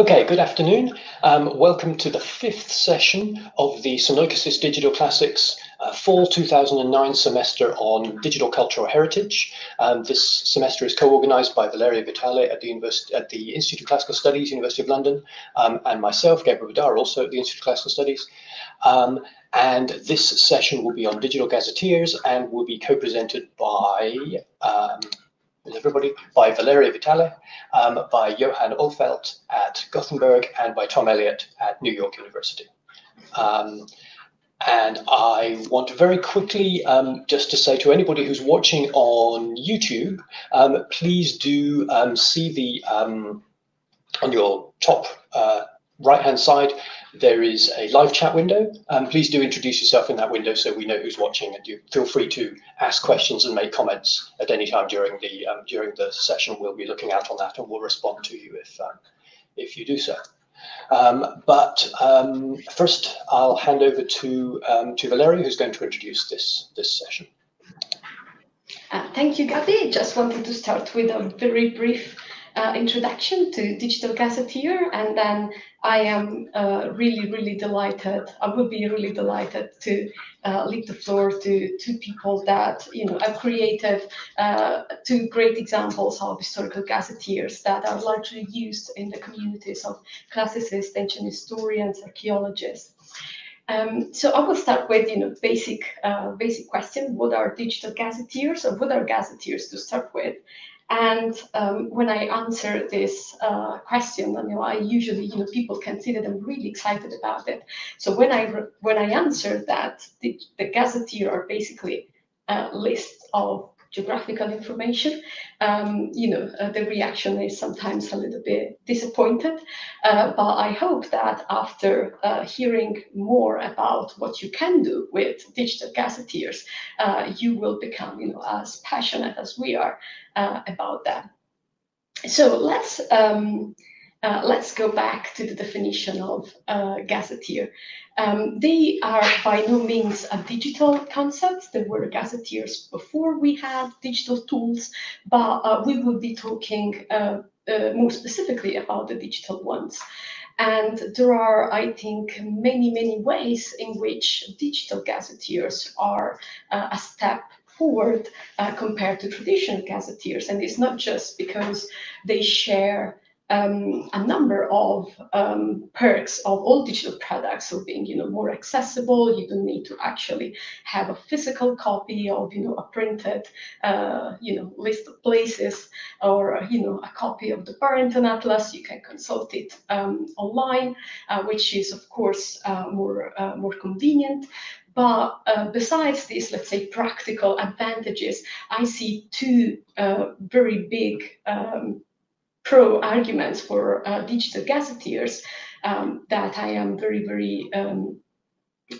Okay, good afternoon. Um, welcome to the fifth session of the Sunoikisis Digital Classics uh, Fall 2009 semester on digital cultural heritage. Um, this semester is co-organized by Valeria Vitale at the, University, at the Institute of Classical Studies, University of London, um, and myself, Gabriel Bodard, also at the Institute of Classical Studies. Um, and this session will be on digital gazetteers and will be co-presented by um, everybody, by Valeria Vitale, um, by Johan Åhlfeldt at Gothenburg, and by Tom Elliott at New York University. Um, and I want very quickly um, just to say to anybody who's watching on YouTube, um, please do um, see the um, on your top uh, right hand side, there is a live chat window. Um, please do introduce yourself in that window so we know who's watching and you feel free to ask questions and make comments at any time during the um, during the session. We'll be looking out on that and we'll respond to you if um, if you do so. Um, but um, first, I'll hand over to um, to Valeria, who's going to introduce this this session. Uh, thank you, Gabby. Just wanted to start with a very brief uh, introduction to Digital Gazetteer, and then I am uh, really, really delighted. I will be really delighted to uh, leave the floor to two people that you know have created uh, two great examples of historical gazetteers that are largely used in the communities of classicists, ancient historians, archaeologists. Um, so I will start with you know basic uh, basic question: What are digital gazetteers, or what are gazetteers to start with? And um, when I answer this uh, question, you know, I usually, you know, people consider them really excited about it. So when I when I answer that, the, the gazetteer are basically a list of geographical information, um, you know, uh, the reaction is sometimes a little bit disappointed. Uh, but I hope that after uh, hearing more about what you can do with digital gazetteers, uh, you will become, you know, as passionate as we are uh, about that. So let's um, uh, let's go back to the definition of uh, gazetteer. Um, they are by no means a digital concept. There were gazetteers before we had digital tools, but uh, we will be talking uh, uh, more specifically about the digital ones. And there are, I think, many, many ways in which digital gazetteers are a step forward uh, compared to traditional gazetteers. And it's not just because they share um, a number of um, perks of all digital products. So being, you know, more accessible, you don't need to actually have a physical copy of, you know, a printed, uh, you know, list of places or, you know, a copy of the Barrington Atlas. You can consult it um, online, uh, which is, of course, uh, more, uh, more convenient. But uh, besides these, let's say, practical advantages, I see two uh, very big um, pro arguments for uh, digital gazetteers um, that I am very, very um,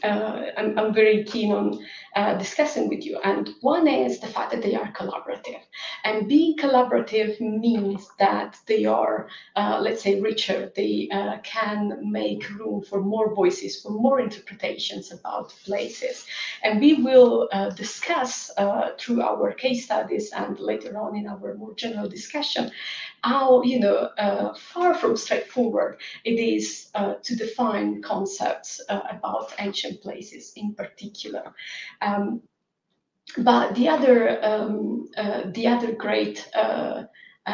uh, I'm, I'm, very keen on uh, discussing with you. And one is the fact that they are collaborative. And being collaborative means that they are, uh, let's say, richer. They uh, can make room for more voices, for more interpretations about places. And we will uh, discuss through our case studies and later on in our more general discussion how, you know, far from straightforward it is to define concepts about ancient ancient places in particular. Um, but the other, um, uh, the other great uh,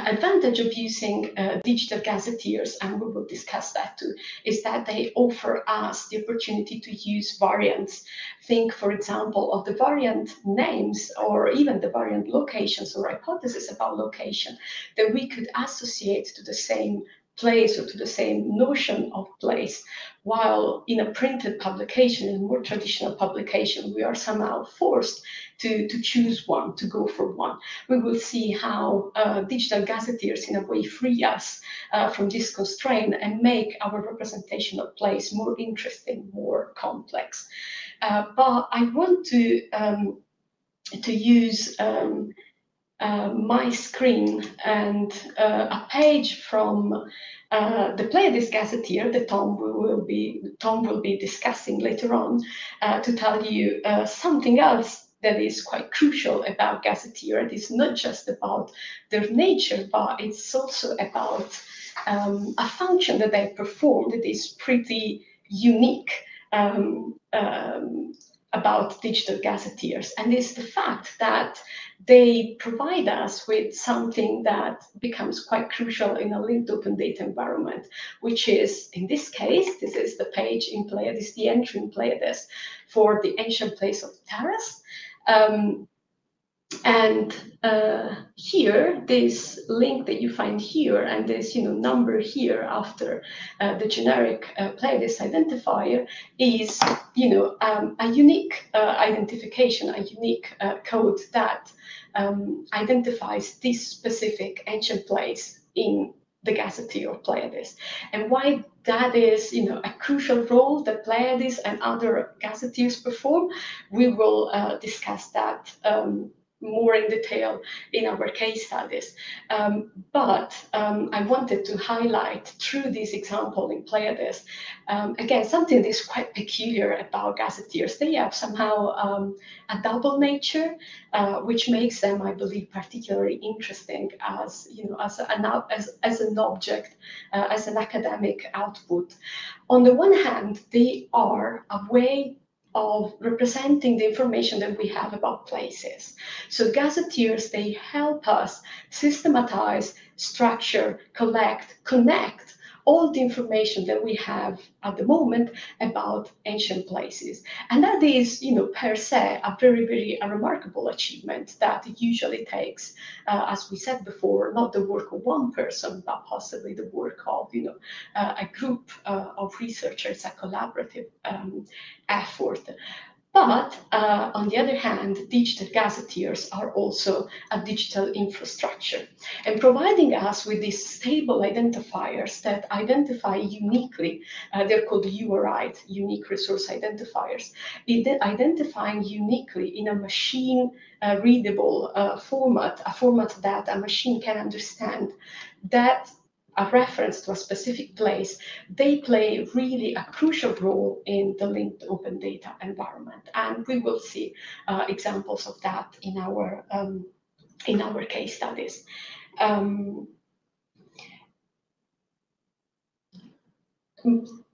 advantage of using uh, digital gazetteers, and we will discuss that too, is that they offer us the opportunity to use variants. Think, for example, of the variant names or even the variant locations or hypotheses about location that we could associate to the same place or to the same notion of place, while in a printed publication, in a more traditional publication, we are somehow forced to, to choose one, to go for one. We will see how uh, digital gazetteers in a way free us uh, from this constraint and make our representation of place more interesting, more complex. Uh, but I want to um, to use um, uh, my screen and uh, a page from uh, the Pleiades Gazetteer that Tom will be Tom will be discussing later on uh, to tell you uh, something else that is quite crucial about gazetteer. It is not just about their nature, but it's also about um, a function that they perform that is pretty unique um, um, about digital gazetteers, and it's the fact that they provide us with something that becomes quite crucial in a linked open data environment, which is, in this case, this is the page in Pleiades, the entry in Pleiades for the ancient place of Taras. Um, and uh, here, this link that you find here and this you know, number here after uh, the generic uh, Pleiades identifier is you know, um, a unique uh, identification, a unique uh, code that um, identifies this specific ancient place in the gazetteer of Pleiades. And why that is you know, a crucial role that Pleiades and other gazetteers perform, we will uh, discuss that um, more in detail in our case studies. Um, but um, I wanted to highlight through this example in Pleiades, um, again, something that is quite peculiar about gazetteers. They have somehow um, a double nature, uh, which makes them, I believe, particularly interesting as, you know, as, an, as, as an object, uh, as an academic output. On the one hand, they are a way of representing the information that we have about places. So gazetteers, they help us systematize, structure, collect, connect all the information that we have at the moment about ancient places. And that is, you know, per se, a very, very a remarkable achievement that usually takes, uh, as we said before, not the work of one person, but possibly the work of, you know, uh, a group uh, of researchers, a collaborative um, effort. But uh, on the other hand, digital gazetteers are also a digital infrastructure. And providing us with these stable identifiers that identify uniquely, uh, they're called URI, unique resource identifiers, identifying uniquely in a machine uh, readable uh, format, a format that a machine can understand that a reference to a specific place, they play really a crucial role in the linked open data environment. And we will see uh, examples of that in our, um, in our case studies. Um,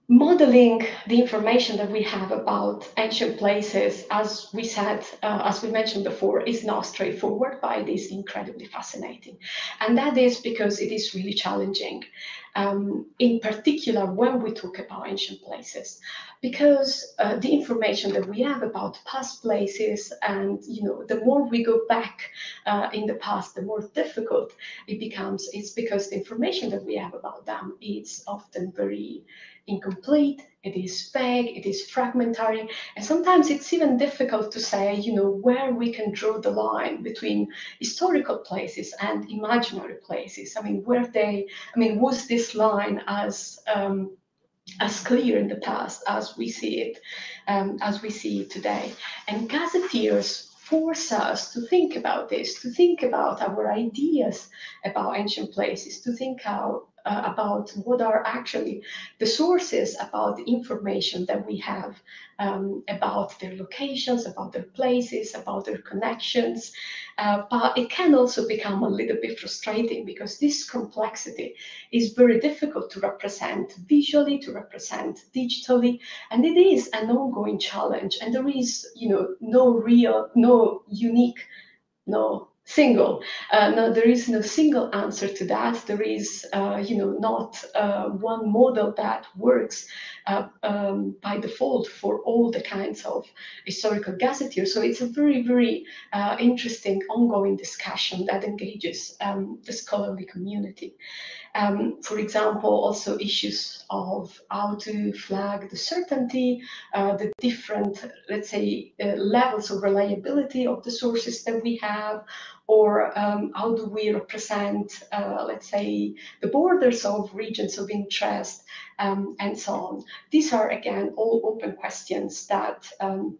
modeling the information that we have about ancient places, as we said, uh, as we mentioned before, is not straightforward, but it is incredibly fascinating. And that is because it is really challenging, um, in particular when we talk about ancient places, because uh, the information that we have about past places and, you know, the more we go back uh, in the past, the more difficult it becomes. It's because the information that we have about them is often very incomplete, it is vague, it is fragmentary, and sometimes it's even difficult to say, you know, where we can draw the line between historical places and imaginary places. I mean, were they, I mean, was this line as um, as clear in the past as we see it, um, as we see it today. And gazetteers force us to think about this, to think about our ideas about ancient places, to think how uh, about what are actually the sources about the information that we have um, about their locations, about their places, about their connections. Uh, but it can also become a little bit frustrating because this complexity is very difficult to represent visually, to represent digitally, and it is an ongoing challenge. And there is, you know, no real, no unique, no single. Uh, no, there is no single answer to that. There is, uh, you know, not uh, one model that works um, by default for all the kinds of historical gazetteers. So it's a very, very uh, interesting ongoing discussion that engages um, the scholarly community. Um, for example, also issues of how to flag the certainty, uh, the different, let's say, uh, levels of reliability of the sources that we have, or um, how do we represent, uh, let's say, the borders of regions of interest, um, and so on. These are, again, all open questions that um,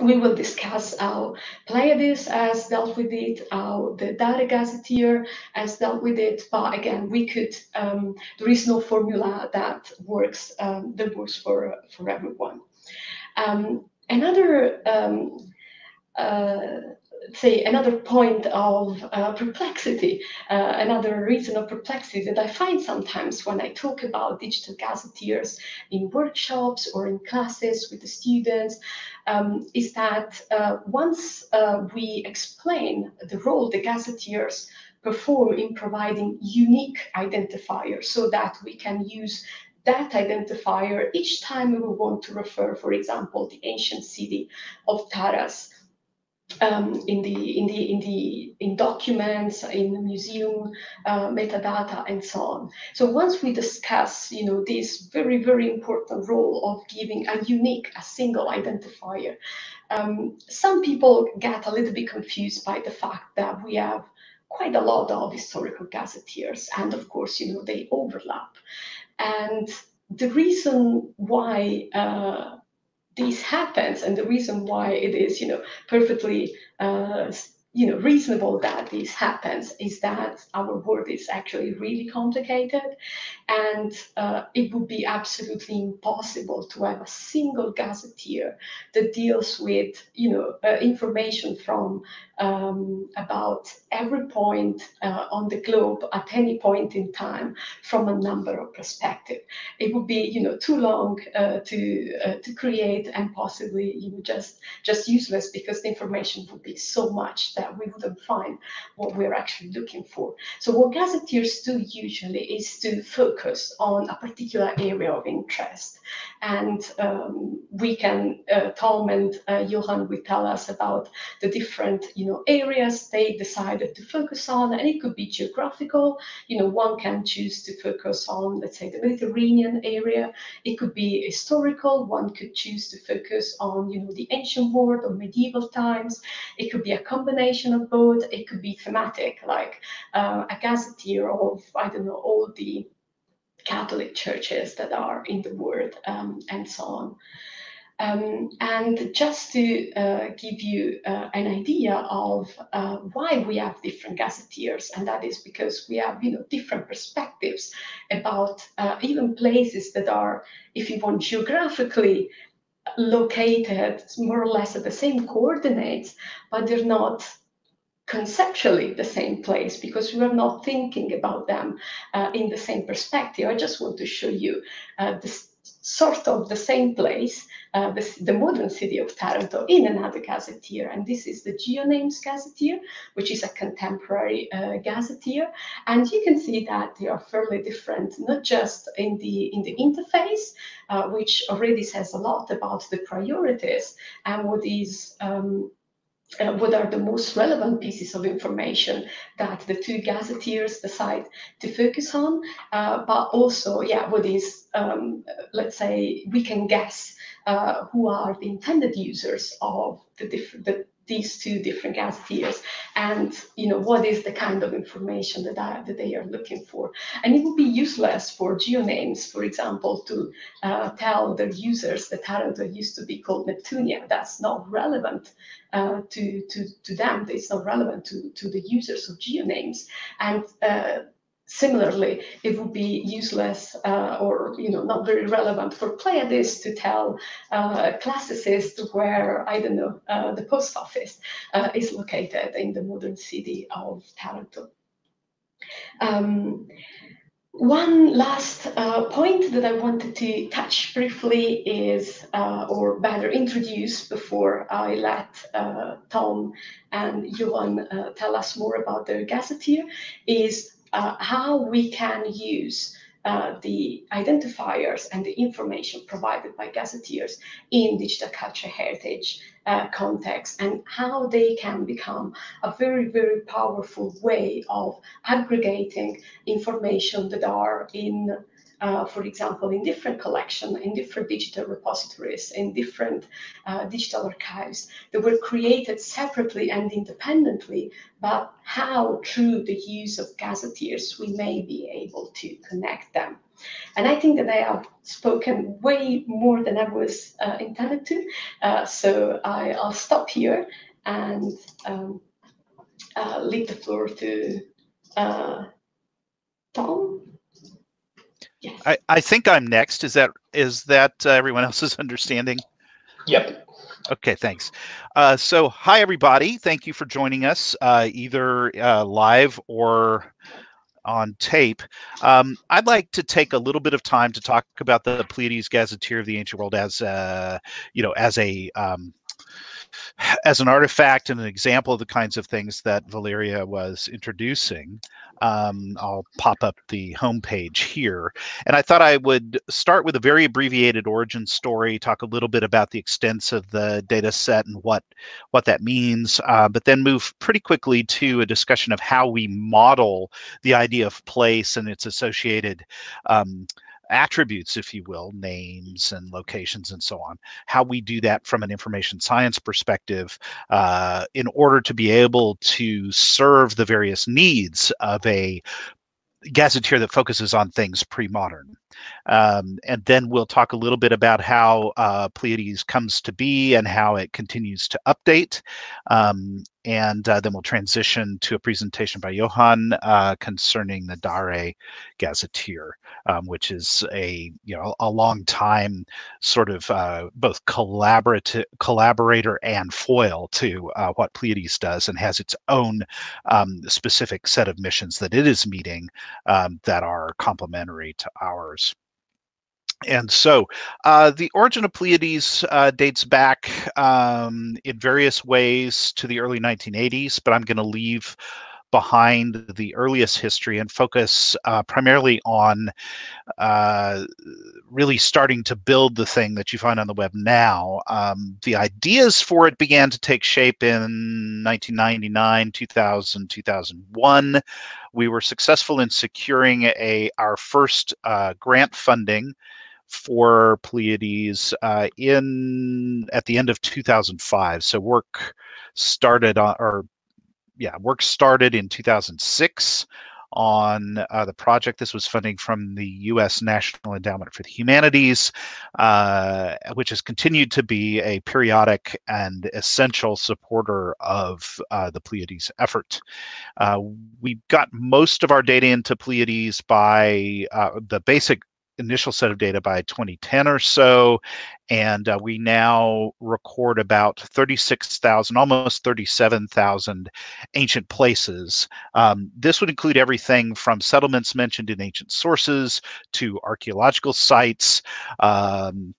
we will discuss how Pleiades has dealt with it, how the DARE gazetteer has dealt with it. But again, we could, um, there is no formula that works, um, that works for, for everyone. Um, another um, say another point of uh, perplexity, uh, another reason of perplexity that I find sometimes when I talk about digital gazetteers in workshops or in classes with the students, um, is that uh, once uh, we explain the role the gazetteers perform in providing unique identifiers so that we can use that identifier each time we want to refer, for example, the ancient city of Taras um, in the in the in the in documents in the museum uh, metadata and so on. So once we discuss you know this very very important role of giving a unique a single identifier um, some people get a little bit confused by the fact that we have quite a lot of historical gazetteers and of course you know they overlap. And the reason why uh, this happens and the reason why it is you know perfectly uh, you know reasonable that this happens is that our world is actually really complicated and uh, it would be absolutely impossible to have a single gazetteer that deals with you know uh, information from um, about every point uh, on the globe at any point in time from a number of perspectives. It would be, you know, too long uh, to uh, to create and possibly, you know, just just useless because the information would be so much that we wouldn't find what we're actually looking for. So what gazetteers do usually is to focus on a particular area of interest, and um, we can uh, Tom and uh, Johan will tell us about the different, you you know, areas they decided to focus on, and it could be geographical. You know, one can choose to focus on, let's say, the Mediterranean area. It could be historical. One could choose to focus on, you know, the ancient world or medieval times. It could be a combination of both. It could be thematic, like uh, a gazetteer of, I don't know, all the Catholic churches that are in the world um, and so on. Um, and just to uh, give you uh, an idea of uh, why we have different gazetteers, and that is because we have you know different perspectives about uh, even places that are, if you want, geographically located more or less at the same coordinates, but they're not conceptually the same place because we are not thinking about them uh, in the same perspective. I just want to show you uh, this sort of the same place, uh, the, the, modern city of Taranto, in another gazetteer. And this is the GeoNames gazetteer, which is a contemporary uh, gazetteer. And you can see that they are fairly different, not just in the in the interface, uh, which already says a lot about the priorities and what is um, uh, what are the most relevant pieces of information that the two gazetteers decide to focus on, uh, but also, yeah, what is, um, let's say, we can guess uh, who are the intended users of the, different these two different gazetteers and you know what is the kind of information that, I, that they are looking for. And it would be useless for geonames for example to uh, tell their users that Taranto used to be called Neptunia. That's not relevant uh, to, to, to them. It's not relevant to, to the users of geonames. And uh, Similarly, it would be useless uh, or you know not very relevant for Pleiades to tell uh, classicists where I don't know uh, the post office uh, is located in the modern city of Taranto. Um, one last uh, point that I wanted to touch briefly is, uh, or better introduce before I let uh, Tom and Johan uh, tell us more about their gazetteer, is uh, how we can use uh, the identifiers and the information provided by gazetteers in digital culture heritage uh, context and how they can become a very, very powerful way of aggregating information that are in uh, for example, in different collections, in different digital repositories, in different uh, digital archives that were created separately and independently, but how through the use of gazetteers we may be able to connect them. And I think that I have spoken way more than I was uh, intended to, uh, so I, will stop here and um, uh, leave the floor to uh, Tom. Yes. I, I think I'm next. Is that is that uh, everyone else's understanding? Yep. Okay, thanks. Uh, so, hi everybody. Thank you for joining us, uh, either uh, live or on tape. Um, I'd like to take a little bit of time to talk about the Pleiades Gazetteer of the Ancient World as, uh, you know, as a um, as an artifact and an example of the kinds of things that Valeria was introducing. Um, I'll pop up the homepage here. And I thought I would start with a very abbreviated origin story, talk a little bit about the extents of the data set and what, what that means, uh, but then move pretty quickly to a discussion of how we model the idea of place and its associated um, attributes, if you will, names and locations and so on, how we do that from an information science perspective uh, in order to be able to serve the various needs of a gazetteer that focuses on things pre-modern. Um, and then we'll talk a little bit about how uh, Pleiades comes to be and how it continues to update. Um, and uh, then we'll transition to a presentation by Johan uh, concerning the DARE Gazetteer, um, which is a you know a long time sort of uh, both collaborative collaborator and foil to uh, what Pleiades does, and has its own um, specific set of missions that it is meeting um, that are complementary to ours. And so uh, the origin of Pleiades uh, dates back um, in various ways to the early 1980s, but I'm going to leave behind the earliest history and focus uh, primarily on uh, really starting to build the thing that you find on the web now. Um, the ideas for it began to take shape in 1999, 2000, 2001. We were successful in securing a our first uh, grant funding for Pleiades uh, in at the end of 2005. So work started on, or yeah, work started in 2006 on uh, the project. This was funding from the U.S. National Endowment for the Humanities, uh, which has continued to be a periodic and essential supporter of uh, the Pleiades effort. Uh, we got most of our data into Pleiades by uh, the basic initial set of data by 2010 or so, and uh, we now record about 36,000, almost 37,000 ancient places. Um, this would include everything from settlements mentioned in ancient sources to archaeological sites. Um,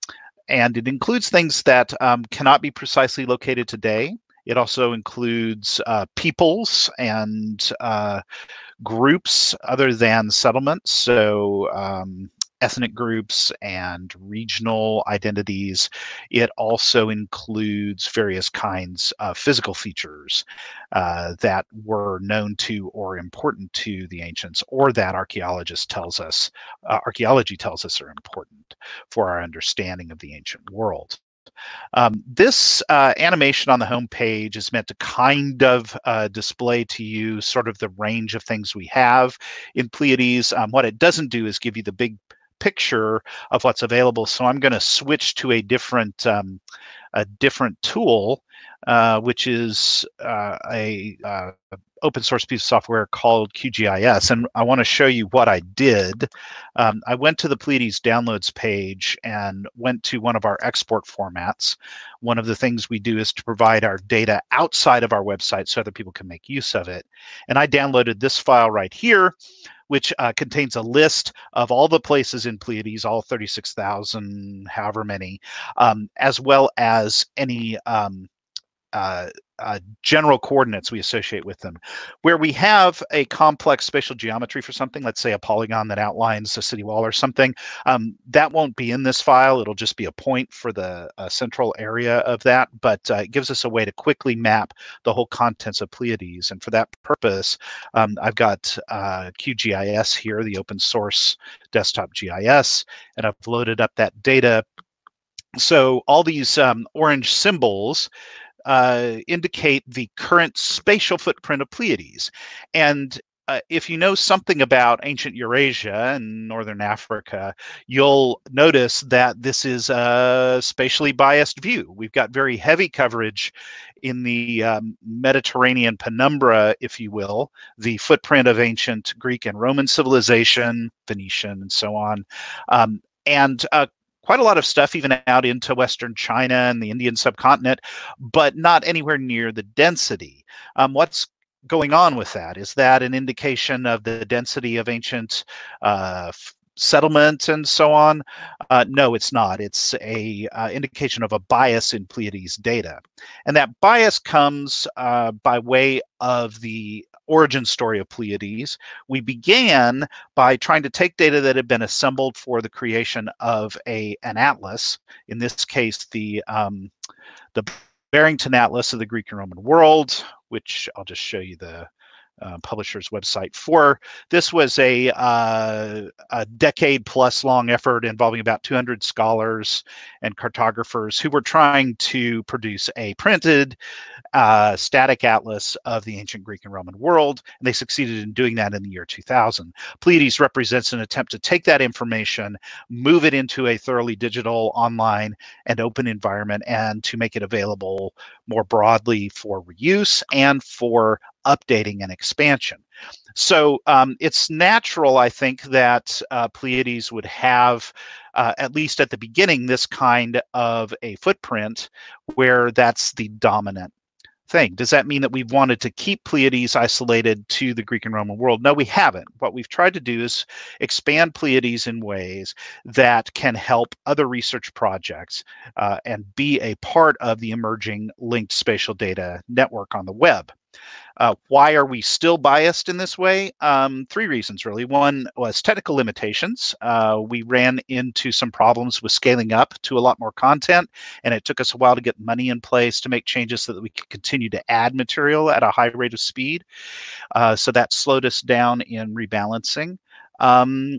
and it includes things that um, cannot be precisely located today. It also includes uh, peoples and uh, groups other than settlements. So um, ethnic groups and regional identities. It also includes various kinds of physical features uh, that were known to or important to the ancients, or that archaeologists tells us, uh, archaeology tells us are important for our understanding of the ancient world. Um, this uh, animation on the home page is meant to kind of uh, display to you sort of the range of things we have in Pleiades. Um, what it doesn't do is give you the big picture of what's available. So I'm going to switch to a different um, a different tool, uh, which is uh, a uh, open source piece of software called QGIS. And I want to show you what I did. Um, I went to the Pleiades downloads page and went to one of our export formats. One of the things we do is to provide our data outside of our website so other people can make use of it. And I downloaded this file right here which uh, contains a list of all the places in Pleiades, all 36,000, however many, um, as well as any um, uh, uh, general coordinates we associate with them. Where we have a complex spatial geometry for something, let's say a polygon that outlines a city wall or something, um, that won't be in this file. It'll just be a point for the uh, central area of that, but uh, it gives us a way to quickly map the whole contents of Pleiades. And for that purpose, um, I've got uh, QGIS here, the open source desktop GIS, and I've loaded up that data so all these um, orange symbols uh, indicate the current spatial footprint of Pleiades. And uh, if you know something about ancient Eurasia and northern Africa, you'll notice that this is a spatially biased view. We've got very heavy coverage in the um, Mediterranean penumbra, if you will, the footprint of ancient Greek and Roman civilization, Phoenician, and so on, um, and uh, quite a lot of stuff even out into Western China and the Indian subcontinent, but not anywhere near the density. Um, what's going on with that? Is that an indication of the density of ancient uh, settlement and so on? Uh, no, it's not. It's a uh, indication of a bias in Pleiades data, and that bias comes uh, by way of the origin story of Pleiades. We began by trying to take data that had been assembled for the creation of a an atlas. In this case, the um, the Barrington Atlas of the Greek and Roman world, which I'll just show you the uh, publisher's website for. This was a, uh, a decade plus long effort involving about 200 scholars and cartographers who were trying to produce a printed uh, static atlas of the ancient Greek and Roman world, and they succeeded in doing that in the year 2000. Pleiades represents an attempt to take that information, move it into a thoroughly digital, online, and open environment, and to make it available more broadly for reuse and for updating and expansion. So um, it's natural, I think, that uh, Pleiades would have, uh, at least at the beginning, this kind of a footprint where that's the dominant thing. Does that mean that we've wanted to keep Pleiades isolated to the Greek and Roman world? No, we haven't. What we've tried to do is expand Pleiades in ways that can help other research projects uh, and be a part of the emerging linked spatial data network on the web. Uh, why are we still biased in this way? Um, three reasons, really. One was technical limitations. Uh, we ran into some problems with scaling up to a lot more content, and it took us a while to get money in place to make changes so that we could continue to add material at a high rate of speed. Uh, so that slowed us down in rebalancing. Um,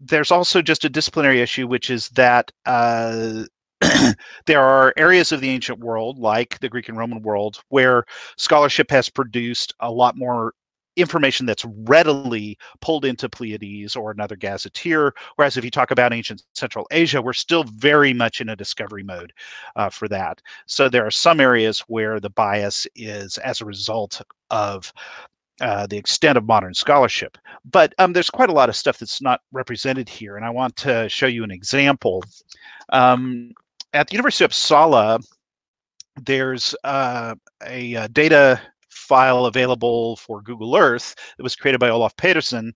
there's also just a disciplinary issue, which is that uh, there are areas of the ancient world, like the Greek and Roman world, where scholarship has produced a lot more information that's readily pulled into Pleiades or another gazetteer. Whereas if you talk about ancient Central Asia, we're still very much in a discovery mode uh, for that. So there are some areas where the bias is as a result of uh, the extent of modern scholarship. But um, there's quite a lot of stuff that's not represented here, and I want to show you an example. Um, at the University of Uppsala, there's uh, a, a, uh, data file available for Google Earth that was created by Olof Pedersen,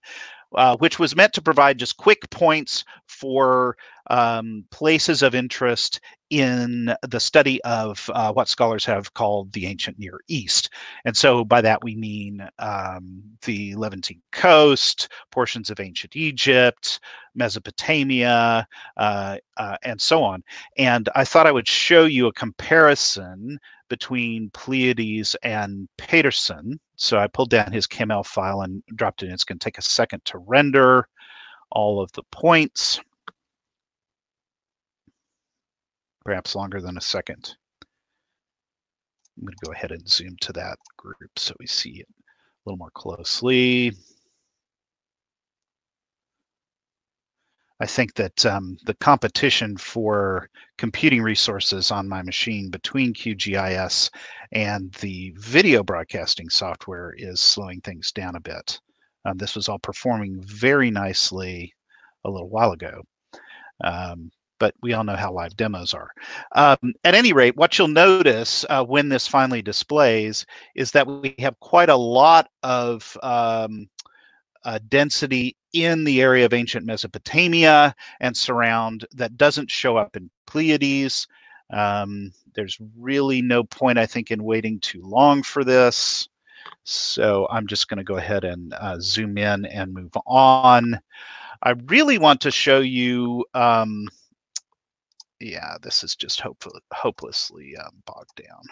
uh, which was meant to provide just quick points for um, places of interest in the study of uh, what scholars have called the ancient Near East. And so by that we mean um, the Levantine coast, portions of ancient Egypt, Mesopotamia, uh, uh, and so on. And I thought I would show you a comparison between Pleiades and Pedersen. So I pulled down his KML file and dropped it in. It's going to take a second to render all of the points perhaps longer than a second. I'm going to go ahead and zoom to that group so we see it a little more closely. I think that um, the competition for computing resources on my machine between QGIS and the video broadcasting software is slowing things down a bit. Um, this was all performing very nicely a little while ago. Um, but we all know how live demos are. Um, at any rate, what you'll notice uh, when this finally displays is that we have quite a lot of um, uh, density in the area of ancient Mesopotamia and surround that doesn't show up in Pleiades. Um, there's really no point, I think, in waiting too long for this. So I'm just going to go ahead and uh, zoom in and move on. I really want to show you um, yeah, this is just hopeful, hopelessly um, bogged down.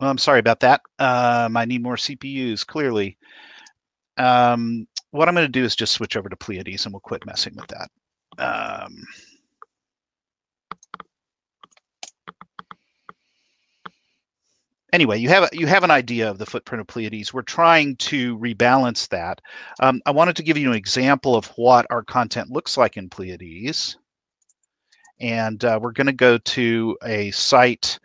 Well, I'm sorry about that. Um, I need more CPUs, clearly. Um, what I'm going to do is just switch over to Pleiades and we'll quit messing with that. Um, anyway, you have you have an idea of the footprint of Pleiades. We're trying to rebalance that. Um, I wanted to give you an example of what our content looks like in Pleiades. And uh, we're going to go to a site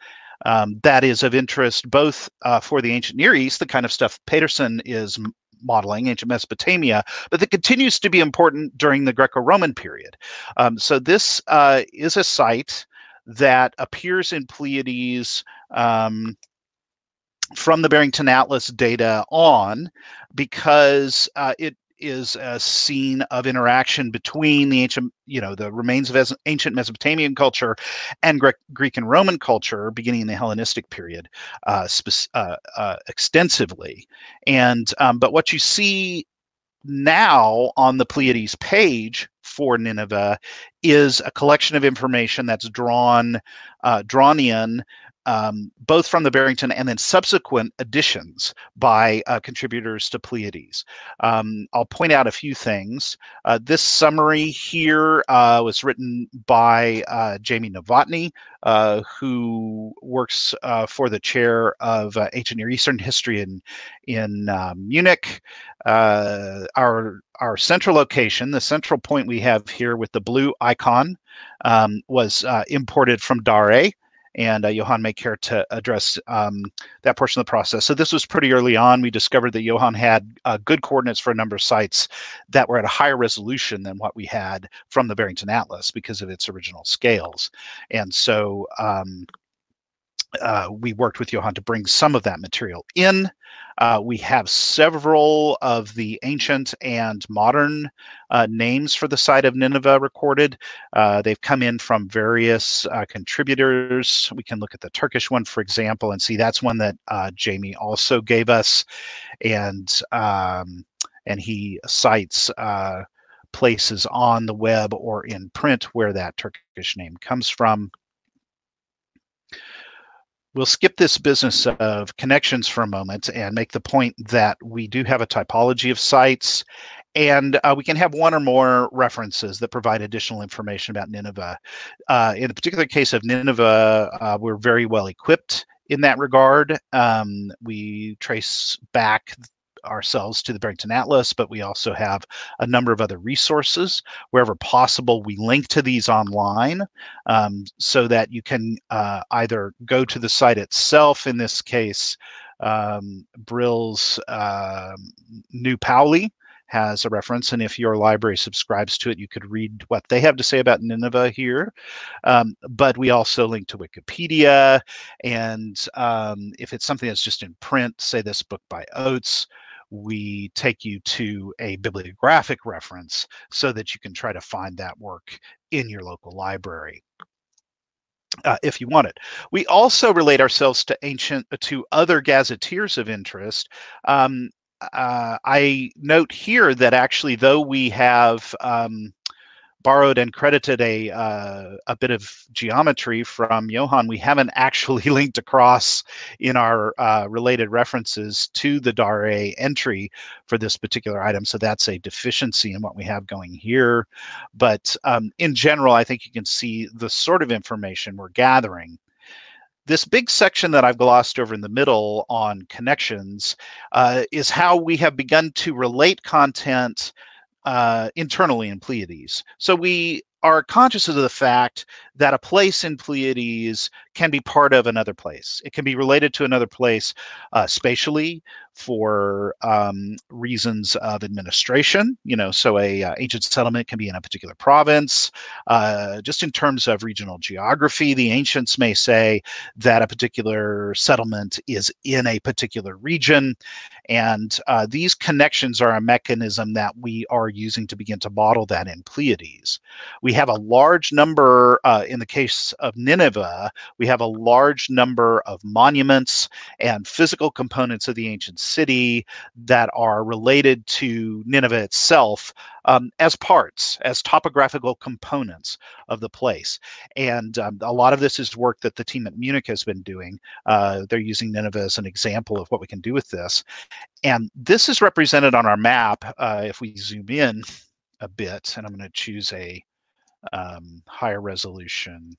um, that is of interest both uh, for the ancient Near East, the kind of stuff Pedersen is modeling, ancient Mesopotamia, but that continues to be important during the Greco-Roman period. Um, so this uh, is a site that appears in Pleiades um, from the Barrington Atlas data on because uh, it is a scene of interaction between the ancient, you know, the remains of ancient Mesopotamian culture and Gre Greek and Roman culture beginning in the Hellenistic period uh, uh, uh, extensively. And, um, but what you see now on the Pleiades page for Nineveh is a collection of information that's drawn uh, drawn in um, both from the Barrington and then subsequent additions by uh, contributors to Pleiades. Um, I'll point out a few things. Uh, this summary here uh, was written by uh, Jamie Novotny, uh, who works uh, for the chair of Ancient Near Eastern History in, in Munich. our, our central location, the central point we have here with the blue icon, um, was imported from DARE and uh, Johan may care to address um, that portion of the process. So this was pretty early on. We discovered that Johan had uh, good coordinates for a number of sites that were at a higher resolution than what we had from the Barrington Atlas because of its original scales. And so um, uh, we worked with Johan to bring some of that material in. Uh, we have several of the ancient and modern uh, names for the site of Nineveh recorded. Uh, they've come in from various uh, contributors. We can look at the Turkish one, for example, and see that's one that uh, Jamie also gave us. And, um, and he cites places on the web or in print where that Turkish name comes from we'll skip this business of connections for a moment and make the point that we do have a typology of sites and uh, we can have one or more references that provide additional information about Nineveh. Uh, in the particular case of Nineveh, uh, we're very well equipped in that regard. Um, we trace back ourselves to the Barrington Atlas, but we also have a number of other resources. Wherever possible, we link to these online um, so that you can uh, either go to the site itself, in this case, um, Brill's uh, New Pauly has a reference, and if your library subscribes to it, you could read what they have to say about Nineveh here. Um, but we also link to Wikipedia, and um, if it's something that's just in print, say this book by Oates, we take you to a bibliographic reference so that you can try to find that work in your local library. Uh, if you want it. We also relate ourselves to ancient to other gazetteers of interest. Um, uh, I note here that actually, though we have um, borrowed and credited a uh, a bit of geometry from Johan. We haven't actually linked across in our uh, related references to the DARE entry for this particular item. So that's a deficiency in what we have going here. But um, in general, I think you can see the sort of information we're gathering this big section that I've glossed over in the middle on connections uh, is how we have begun to relate content uh, internally in Pleiades. So we are conscious of the fact that a place in Pleiades can be part of another place. It can be related to another place uh, spatially for um, reasons of administration. You know, so a uh, ancient settlement can be in a particular province. Uh, just in terms of regional geography, the ancients may say that a particular settlement is in a particular region. And uh, these connections are a mechanism that we are using to begin to model that in Pleiades. We have a large number, uh, in the case of Nineveh, we have a large number of monuments and physical components of the ancient city that are related to Nineveh itself um, as parts, as topographical components of the place. And um, a lot of this is work that the team at Munich has been doing. Uh, they're using Nineveh as an example of what we can do with this. And this is represented on our map. Uh, if we zoom in a bit, and I'm going to choose a um, higher resolution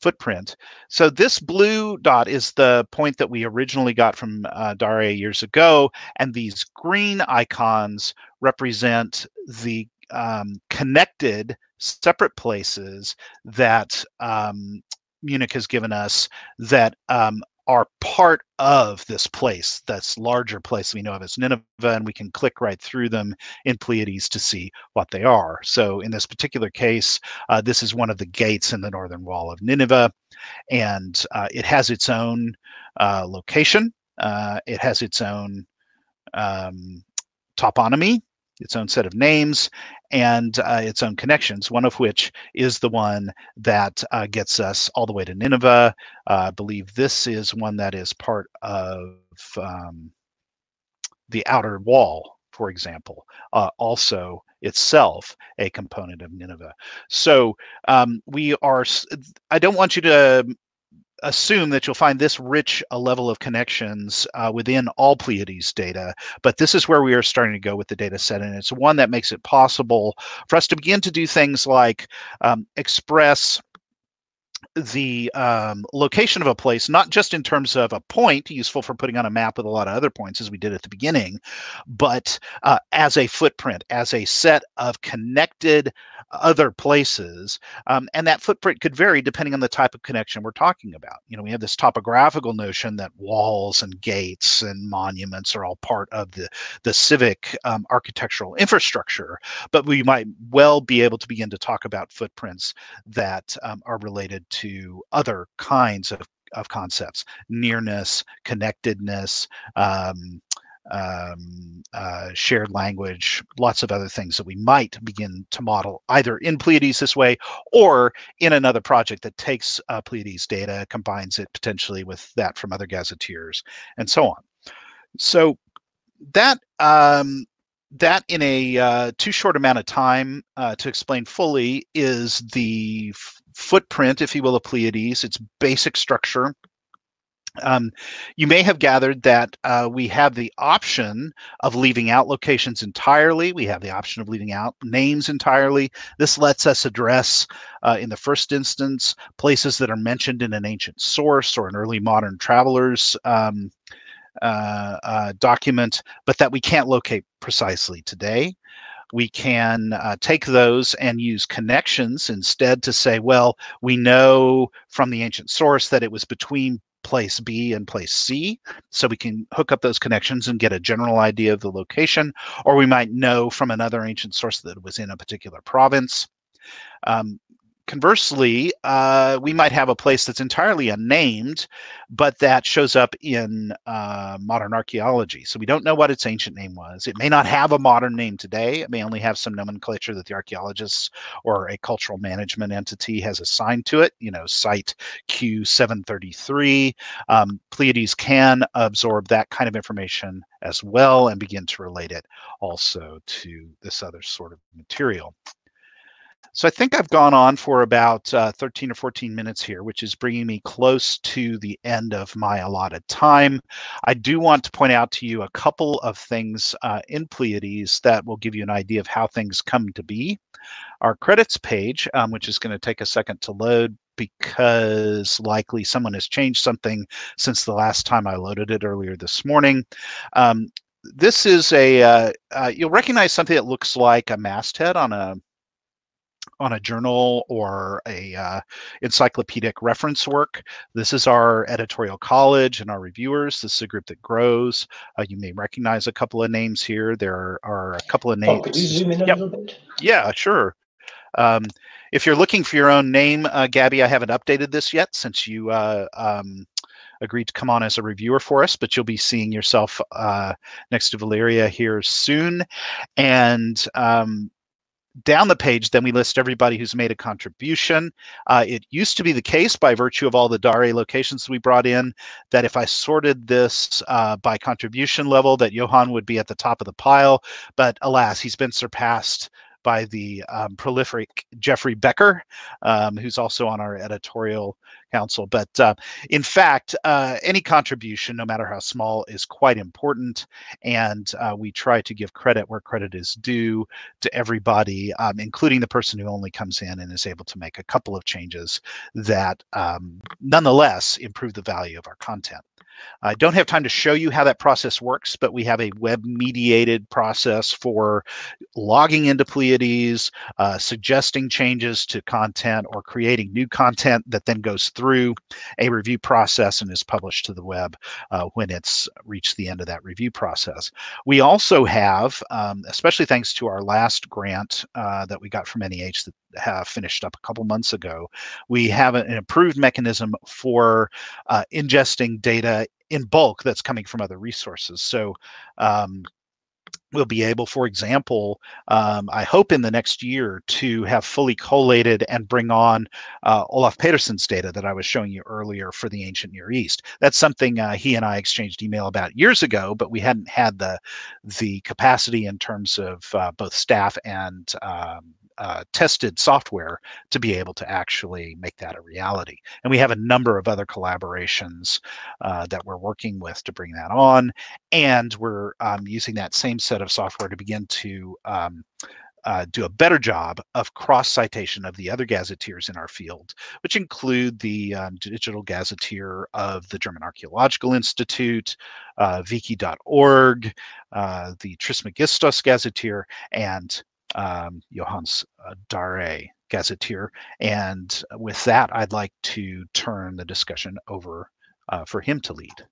footprint. So this blue dot is the point that we originally got from uh, DARE years ago, and these green icons represent the um, connected separate places that um, Munich has given us that um, are part of this place, this larger place we know of as Nineveh, and we can click right through them in Pleiades to see what they are. So in this particular case, uh, this is one of the gates in the northern wall of Nineveh, and uh, it has its own uh, location. Uh, it has its own um, toponymy, its own set of names, and uh, its own connections, one of which is the one that uh, gets us all the way to Nineveh. Uh, I believe this is one that is part of um, the outer wall, for example, uh, also itself a component of Nineveh. So um, we are, I don't want you to assume that you'll find this rich a level of connections uh, within all Pleiades data, but this is where we are starting to go with the data set, and it's one that makes it possible for us to begin to do things like um, express the um, location of a place, not just in terms of a point useful for putting on a map with a lot of other points, as we did at the beginning, but uh, as a footprint, as a set of connected other places. Um, and that footprint could vary depending on the type of connection we're talking about. You know, we have this topographical notion that walls and gates and monuments are all part of the, the civic um, architectural infrastructure, but we might well be able to begin to talk about footprints that um, are related to other kinds of, of concepts, nearness, connectedness, um, um, uh, shared language, lots of other things that we might begin to model either in Pleiades this way or in another project that takes uh, Pleiades data, combines it potentially with that from other gazetteers, and so on. So that um, that in a uh, too short amount of time uh, to explain fully is the footprint, if you will, of Pleiades, its basic structure, um, you may have gathered that uh, we have the option of leaving out locations entirely. We have the option of leaving out names entirely. This lets us address, uh, in the first instance, places that are mentioned in an ancient source or an early modern traveler's um, document, but that we can't locate precisely today we can uh, take those and use connections instead to say, well, we know from the ancient source that it was between place B and place C. So we can hook up those connections and get a general idea of the location, or we might know from another ancient source that it was in a particular province. Um, conversely, uh, we might have a place that's entirely unnamed, but that shows up in uh, modern archaeology. So we don't know what its ancient name was. It may not have a modern name today. It may only have some nomenclature that the archaeologists or a cultural management entity has assigned to it. You know, site Q733. Um, Pleiades can absorb that kind of information as well and begin to relate it also to this other sort of material. So I think I've gone on for about uh, 13 or 14 minutes here, which is bringing me close to the end of my allotted time. I do want to point out to you a couple of things uh, in Pleiades that will give you an idea of how things come to be. Our credits page, um, which is going to take a second to load because likely someone has changed something since the last time I loaded it earlier this morning. Um, this is a, uh, uh, you'll recognize something that looks like a masthead on a on a journal or a uh, encyclopedic reference work. This is our editorial college and our reviewers. This is a group that grows. Uh, you may recognize a couple of names here. There are a couple of names. Oh, could you zoom in a yep. little bit? Yeah, sure. Um, if you're looking for your own name, uh, Gabby, I haven't updated this yet since you uh, um, agreed to come on as a reviewer for us, but you'll be seeing yourself uh, next to Valeria here soon. And um, down the page, then we list everybody who's made a contribution. Uh, it used to be the case by virtue of all the DARE locations we brought in that if I sorted this uh, by contribution level that Johan would be at the top of the pile, but alas, he's been surpassed by the um, prolific Jeffrey Becker, um, who's also on our editorial council. But uh, in fact, uh, any contribution, no matter how small, is quite important. And uh, we try to give credit where credit is due to everybody, um, including the person who only comes in and is able to make a couple of changes that um, nonetheless improve the value of our content. I don't have time to show you how that process works, but we have a web mediated process for logging into Pleiades, uh, suggesting changes to content or creating new content that then goes through a review process and is published to the web uh, when it's reached the end of that review process. We also have, um, especially thanks to our last grant uh, that we got from NEH that have finished up a couple months ago, we have an improved mechanism for uh, ingesting data in bulk that's coming from other resources. So um, we'll be able, for example, um, I hope in the next year to have fully collated and bring on uh, Olof Pedersen's data that I was showing you earlier for the ancient Near East. That's something uh, he and I exchanged email about years ago, but we hadn't had the the capacity in terms of uh, both staff and um, uh, tested software to be able to actually make that a reality. And we have a number of other collaborations uh, that we're working with to bring that on. And we're um, using that same set of software to begin to um, uh, do a better job of cross citation of the other gazetteers in our field, which include the um, digital gazetteer of the German Archaeological Institute, uh, Vici.org, uh, the Trismegistos gazetteer, and um, Johan's uh, DARE gazetteer. And with that, I'd like to turn the discussion over uh, for him to lead.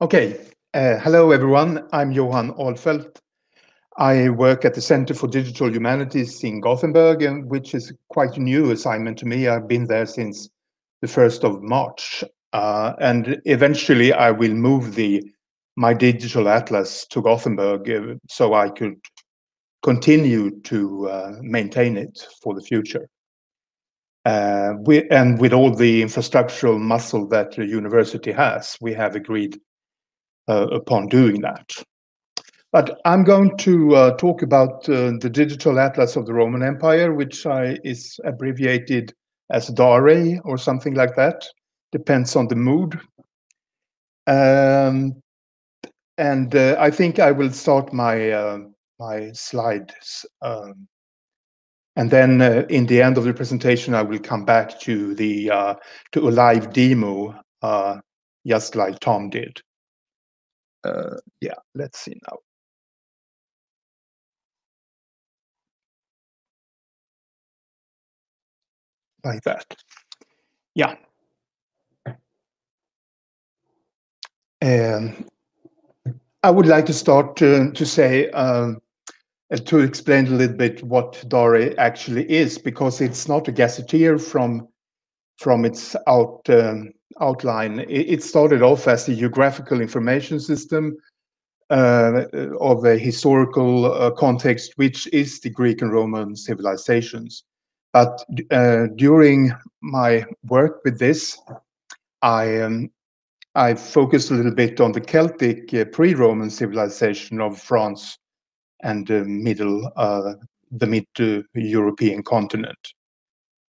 Okay. Uh, hello, everyone. I'm Johan Åhlfeldt. I work at the Center for Digital Humanities in Gothenburg, and which is quite a new assignment to me. I've been there since the 1st of March. Uh, and eventually I will move the my digital atlas to Gothenburg uh, so I could continue to uh, maintain it for the future. Uh, we, and with all the infrastructural muscle that the university has, we have agreed uh, upon doing that. But I'm going to uh, talk about uh, the digital atlas of the Roman Empire, which I, is abbreviated as DARE or something like that. Depends on the mood. Um, and uh, I think I will start my uh, my slides, um, and then uh, in the end of the presentation, I will come back to the uh, to a live demo, uh, just like Tom did. Uh, yeah, let's see now. Like that. Yeah. Um, I would like to start to, to say, um, to explain a little bit what DARE actually is, because it's not a gazetteer from from its out um, outline. It, it, started off as a geographical information system uh, of a historical uh, context, which is the Greek and Roman civilizations. But uh, during my work with this, I um, I focused a little bit on the Celtic uh, pre-Roman civilization of France and uh, middle uh, the mid-European continent,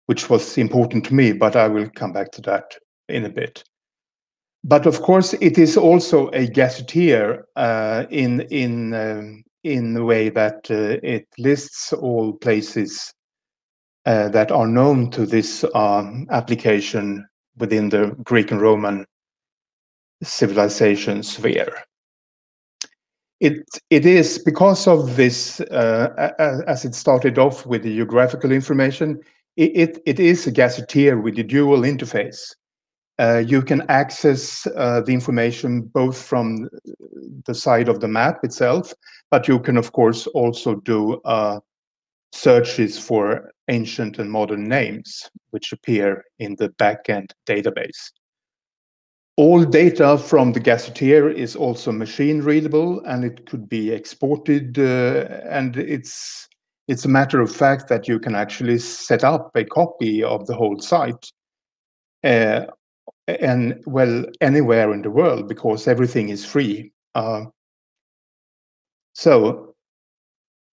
which was important to me, but I will come back to that in a bit. But of course, it is also a gazetteer uh, in in um, in the way that uh, it lists all places uh, that are known to this um, application within the Greek and Roman civilization sphere. It, it is because of this, uh, as it started off with the geographical information, it, it, it is a gazetteer with a dual interface. Uh, you can access uh, the information both from the side of the map itself, but you can, of course, also do uh, searches for ancient and modern names, which appear in the backend database. All data from the gazetteer is also machine readable and it could be exported. Uh, and it's it's a matter of fact that you can actually set up a copy of the whole site uh, and well anywhere in the world because everything is free. Uh, so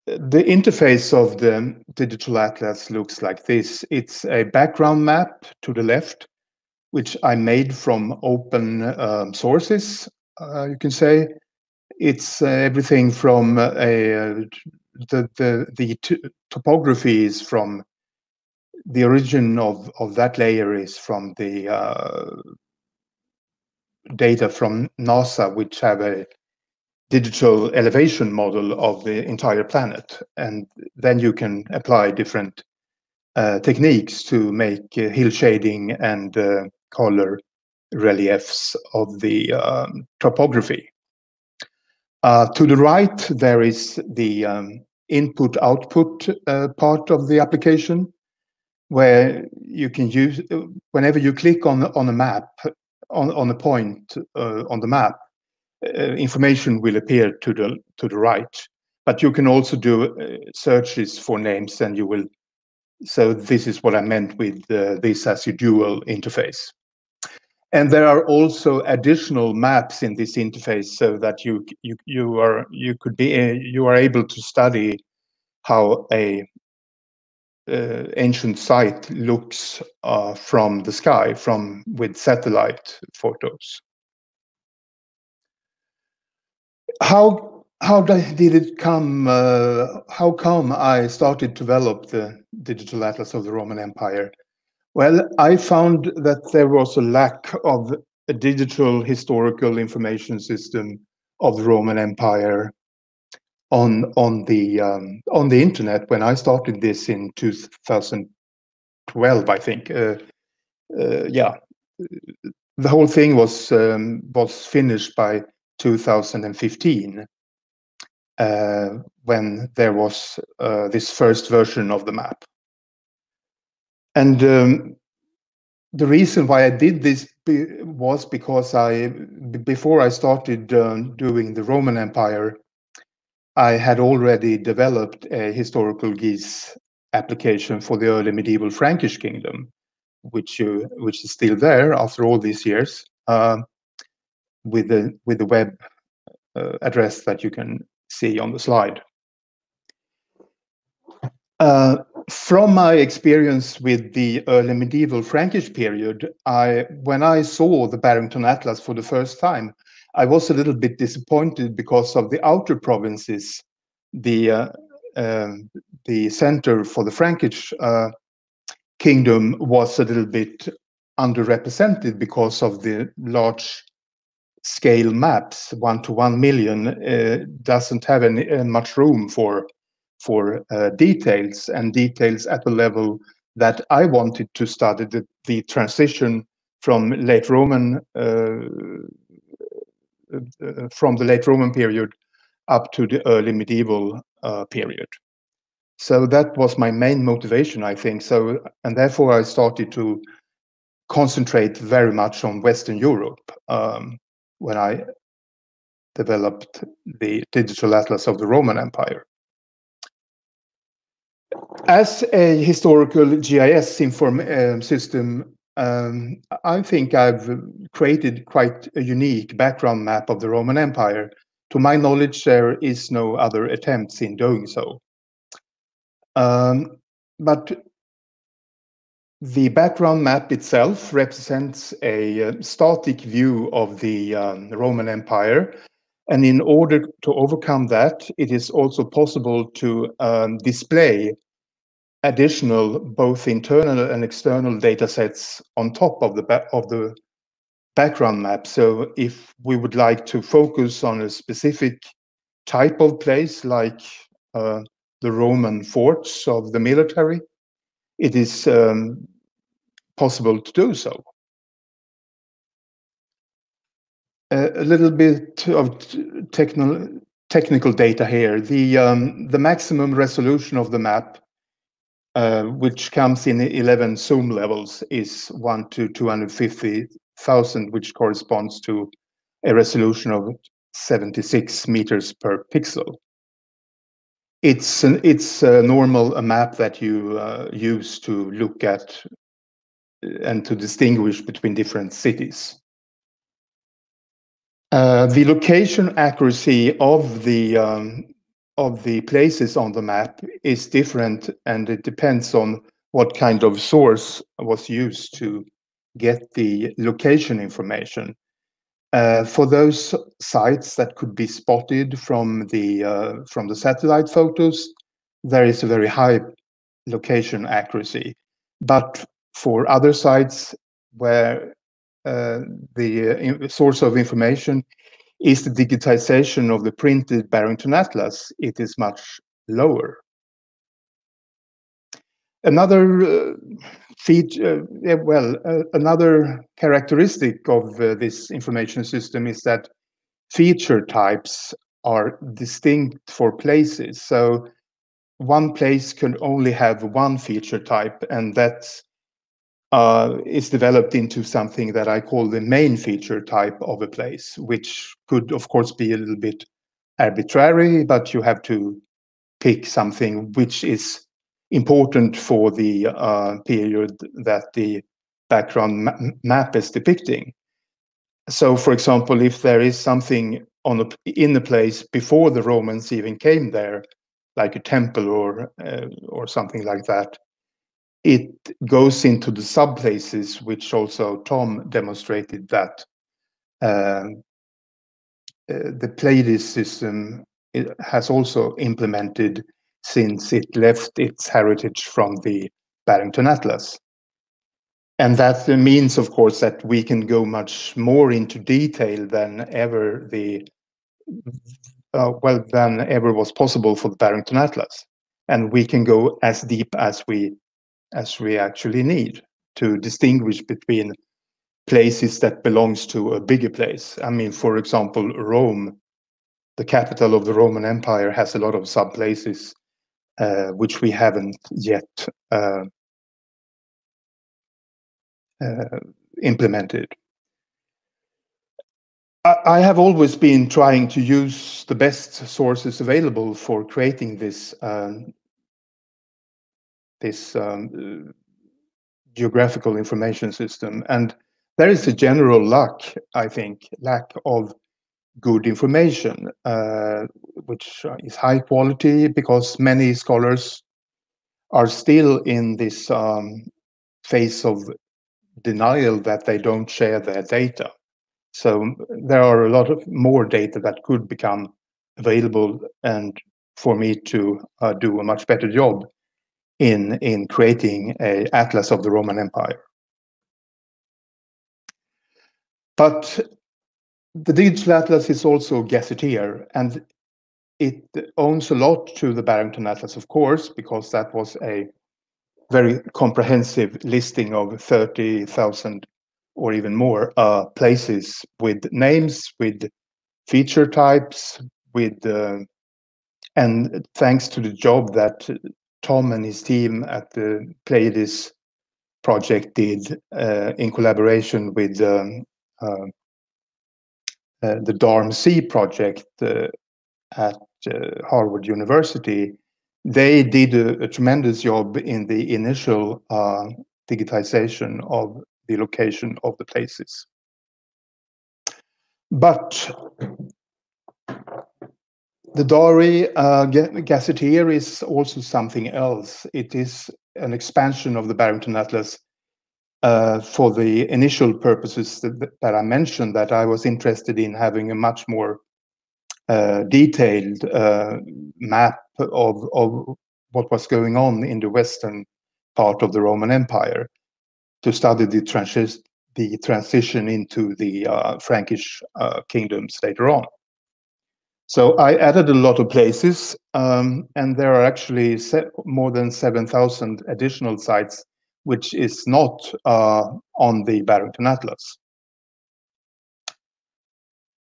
the interface of the digital atlas looks like this. It's a background map to the left which I made from open um, sources, uh, you can say. It's uh, everything from uh, a, the, the, the topography is from the origin of, of that layer is from the uh, data from NASA, which have a digital elevation model of the entire planet. And then you can apply different uh, techniques to make uh, hill shading and uh, color reliefs of the um, topography. Uh, to the right, there is the um, input-output uh, part of the application, where you can use, whenever you click on, on a map, on, on a point uh, on the map, uh, information will appear to the, to the right. But you can also do uh, searches for names and you will, so this is what I meant with uh, this as a dual interface. And there are also additional maps in this interface so that you you you are you could be you are able to study how a uh, ancient site looks uh, from the sky from with satellite photos. How how did it come? Uh, how come I started to develop the digital atlas of the Roman Empire? Well, I found that there was a lack of a digital historical information system of the Roman Empire on on the um, on the internet when I started this in 2012, I think. Uh, uh, yeah, the whole thing was um, was finished by 2015 uh, when there was uh, this first version of the map. And um, the reason why I did this be was because I, before I started uh, doing the Roman Empire, I had already developed a historical GIS application for the early medieval Frankish kingdom, which uh, which is still there after all these years, uh, with the with the web uh, address that you can see on the slide. Uh, from my experience with the early medieval Frankish period, I when I saw the Barrington Atlas for the first time, I was a little bit disappointed because of the outer provinces. The uh, uh, the center for the Frankish uh, kingdom was a little bit underrepresented because of the large scale maps. One to one million uh, doesn't have any uh, much room for for uh, details and details at the level that I wanted to study the, the transition from late Roman uh, from the late Roman period up to the early medieval uh, period. So that was my main motivation, I think. So, and therefore I started to concentrate very much on Western Europe um, when I developed the digital atlas of the Roman Empire. As a historical GIS inform uh, system, um, I think I've created quite a unique background map of the Roman Empire. To my knowledge, there is no other attempts in doing so. Um, but the background map itself represents a uh, static view of the um, Roman Empire. And in order to overcome that, it is also possible to um, display additional both internal and external data sets on top of the of the background map. So if we would like to focus on a specific type of place like uh, the Roman forts of the military, it is um, possible to do so. A little bit of technical technical data here. The um, the maximum resolution of the map uh, which comes in 11 zoom levels, is 1 to 250,000, which corresponds to a resolution of 76 meters per pixel. It's an, it's a normal a map that you uh, use to look at and to distinguish between different cities. Uh, the location accuracy of the um, of the places on the map is different and it depends on what kind of source was used to get the location information. Uh, for those sites that could be spotted from the uh, from the satellite photos, there is a very high location accuracy. But for other sites where the uh, source of information is the digitization of the printed Barrington Atlas, it is much lower. Another uh, feature, uh, well, another characteristic of this information system is that feature types are distinct for places. So one place can only have one feature type, and that uh, is developed into something that I call the main feature type of a place, which could, of course, be a little bit arbitrary, but you have to pick something which is important for the uh, period that the background ma map is depicting. So, for example, if there is something on a, in the place before the Romans even came there, like a temple or uh, or something like that, it goes into the subplaces, which also Tom demonstrated that uh, uh, the Pleiades system has also implemented since it left its heritage from the Barrington Atlas. And that means, of course, that we can go much more into detail than ever the uh, well than ever was possible for the Barrington Atlas, and we can go as deep as we as we actually need to distinguish between places that belongs to a bigger place. I mean, for example, Rome, the capital of the Roman Empire, has a lot of sub places uh, which we haven't yet uh, uh, implemented. I have always been trying to use the best sources available for creating this um, this um, geographical information system, and there is a general lack, I think, lack of good information, uh, which is high quality because many scholars are still in this um, phase of denial that they don't share their data. So there are a lot of more data that could become available and for me to uh, do a much better job in, in creating a atlas of the Roman Empire. But the digital atlas is also gazetteer and it owns a lot to the Barrington Atlas, of course, because that was a very comprehensive listing of 30,000 or even more uh, places with names, with feature types, with uh, and thanks to the job that Tom and his team at the Pleiades project did uh, in collaboration with um, uh, uh, the project uh, at Harvard University, they did a, a, tremendous job in the initial digitization of the location of the places. But the DARE uh, gazetteer is also something else. It is an expansion of the Barrington Atlas uh, for the initial purposes that, that, I mentioned, that I was interested in having a much more uh, detailed uh, map of, of what was going on in the western part of the Roman Empire to study the, transi the transition into the uh, Frankish uh, kingdoms later on. So I added a lot of places, um, and there are actually more than 7,000 additional sites, which is not uh, on the Barrington Atlas.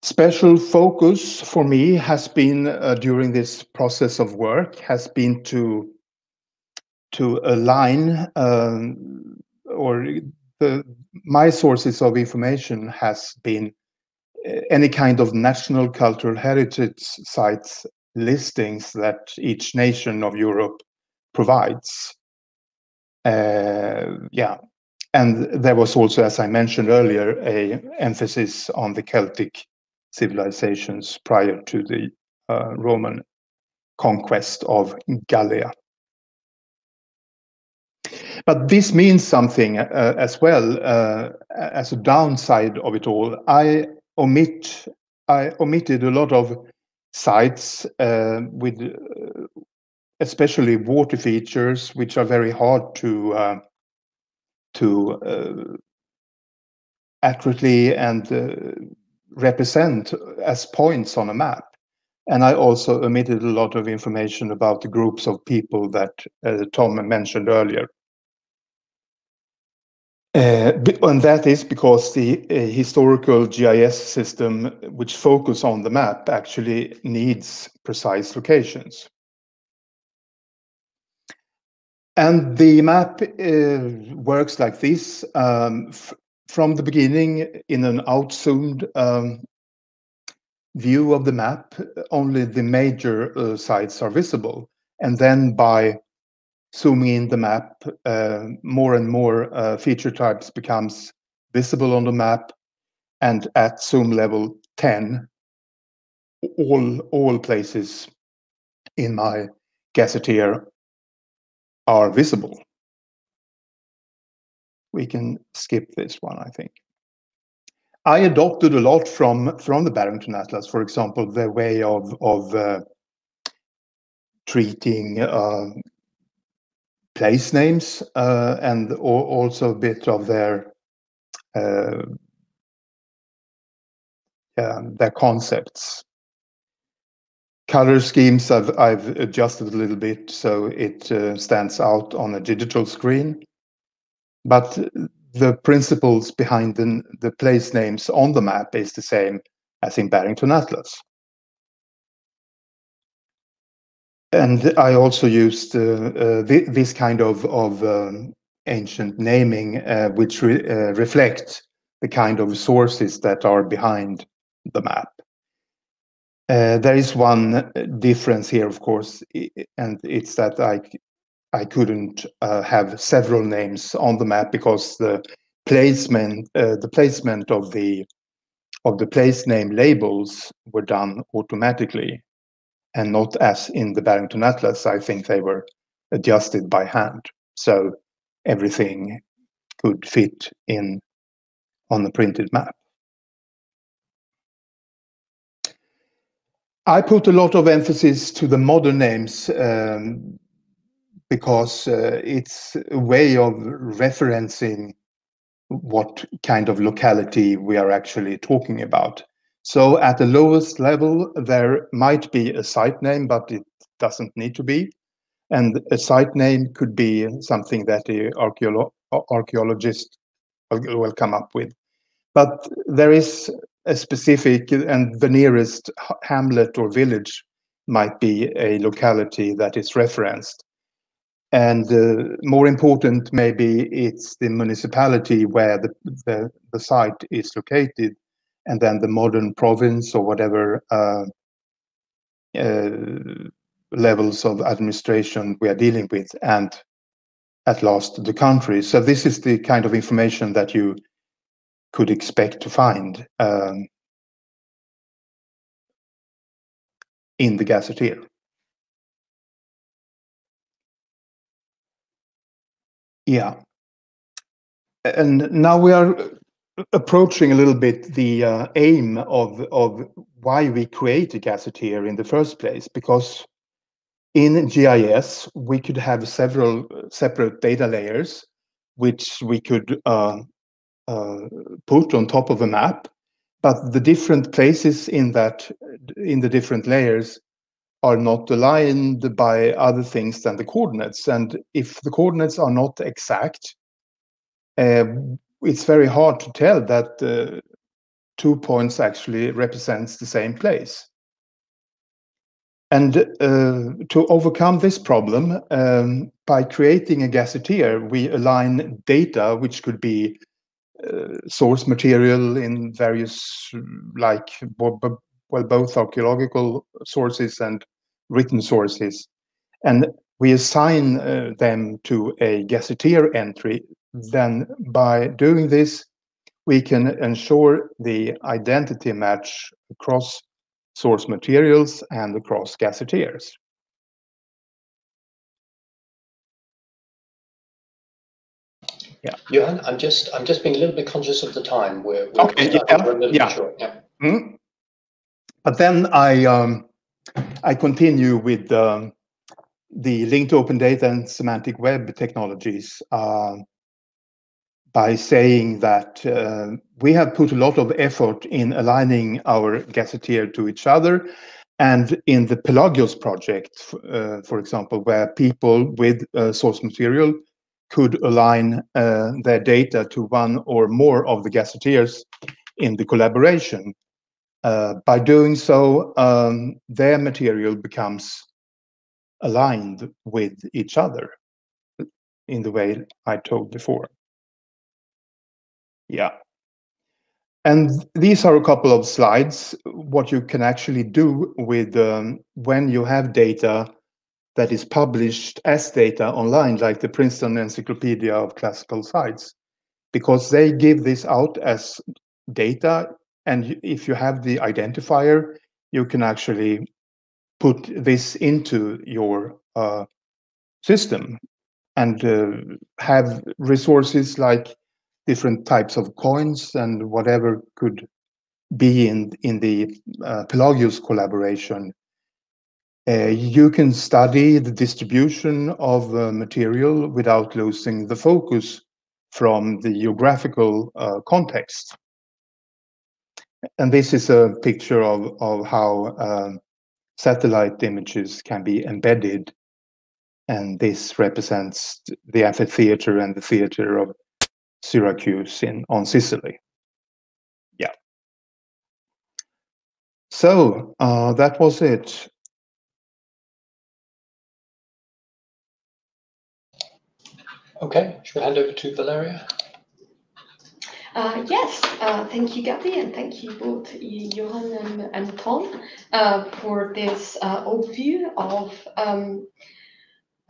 Special focus for me has been uh, during this process of work has been to to align um, or the my sources of information has been any kind of national cultural heritage sites listings that each nation of Europe provides. Uh, yeah, and there was also, as I mentioned earlier, a emphasis on the Celtic civilizations prior to the uh, Roman conquest of Gallia. But this means something uh, as well uh, as a downside of it all. I omit I omitted a lot of sites uh, with uh, especially water features, which are very hard to uh, to uh, accurately and uh, represent as points on a map. And I also omitted a lot of information about the groups of people that uh, Tom mentioned earlier. Uh, and that is because the uh, historical GIS system, which focus on the map, actually needs precise locations. And the map uh, works like this. Um, from the beginning, in an outzoomed um, view of the map, only the major uh, sites are visible. And then by zooming in the map, uh, more and more uh, feature types becomes visible on the map. And at zoom level 10, all, all places in my gazetteer are visible. We can skip this one, I think. I adopted a lot from from the Barrington Atlas, for example, the way of of uh, treating uh, place names uh, and also a bit of their uh, their concepts. Color schemes I've I've adjusted a little bit so it uh, stands out on a digital screen, but the principles behind the, the place names on the map is the same as in Barrington Atlas. And I also used uh, uh, th this kind of, of um, ancient naming, uh, which re reflect the kind of sources that are behind the map. Uh, there is one difference here, of course, and it's that I I couldn't uh, have several names on the map because the placement uh, the placement of the of the place name labels were done automatically and not as in the Barrington Atlas. I think they were adjusted by hand. So everything could fit in on the printed map. I put a lot of emphasis to the modern names um, because uh, it's a way of referencing what kind of locality we are actually talking about. So at the lowest level, there might be a site name, but it doesn't need to be. And a site name could be something that the archeolo archaeologist will come up with. But there is a specific, and the nearest hamlet or village might be a locality that is referenced. And uh, more important, maybe it's the municipality where the, the, the, site is located, and then the modern province or whatever uh, uh, levels of administration we are dealing with, and at last the country. So this is the kind of information that you could expect to find um, in the gazetteer. Yeah. And now we are approaching a little bit the uh, aim of, of why we create a gazetteer in the first place, because in GIS, we could have several separate data layers, which we could uh, uh, put on top of a map, but the different places in that, in the different layers are not aligned by other things than the coordinates. And if the coordinates are not exact, uh, it's very hard to tell that uh, two points actually represents the same place. And uh, to overcome this problem, um, by creating a gazetteer, we align data, which could be uh, source material in various, like well, both archaeological sources and written sources. And we assign uh, them to a gazetteer entry. Then by doing this, we can ensure the identity match across source materials and across gazetteers. Yeah. Johan, I'm just I'm just being a little bit conscious of the time. We're, we're okay. Yeah. yeah. yeah. Mm -hmm. But then I um, I continue with um, the linked open data and semantic web technologies. Uh, by saying that uh, we have put a lot of effort in aligning our gazetteer to each other. And in the Pelagios project, uh, for example, where people with uh, source material could align uh, their data to one or more of the gazetteers in the collaboration. Uh, by doing so, um, their material becomes aligned with each other in the way I told before. Yeah. And these are a couple of slides, what you can actually do with um, when you have data that is published as data online, like the Princeton Encyclopedia of Classical Sites, because they give this out as data. And if you have the identifier, you can actually put this into your uh, system and uh, have resources like different types of coins and whatever could be in in the uh, Pelagios collaboration. Uh, you can study the distribution of uh, material without losing the focus from the geographical uh, context. And this is a picture of, of how um, satellite images can be embedded. And this represents the amphitheater and the theater of Syracuse in on Sicily. Yeah. So uh, that was it. Okay, should we hand over to Valeria? Uh, yes, uh, thank you, Gabby, and thank you both, Johan and, and Tom, uh, for this uh, overview of um,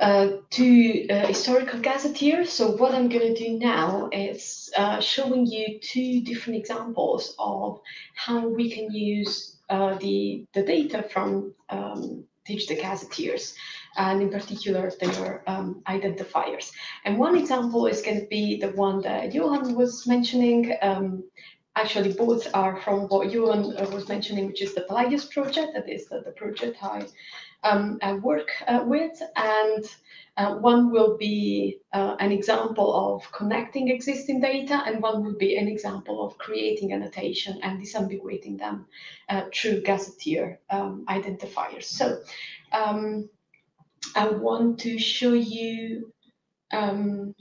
uh, two uh, historical gazetteers. So what I'm going to do now is showing you two different examples of how we can use the, the data from um, digital gazetteers and in particular their um, identifiers. And one example is going to be the one that Johan was mentioning. Um, actually, both are from what Johan uh, was mentioning, which is the Pelagios project. That is the, the project I, um, work uh, with. And uh, one will be uh, an example of connecting existing data, and one will be an example of creating annotation and disambiguating them through gazetteer um, identifiers. So um, I want to show you um,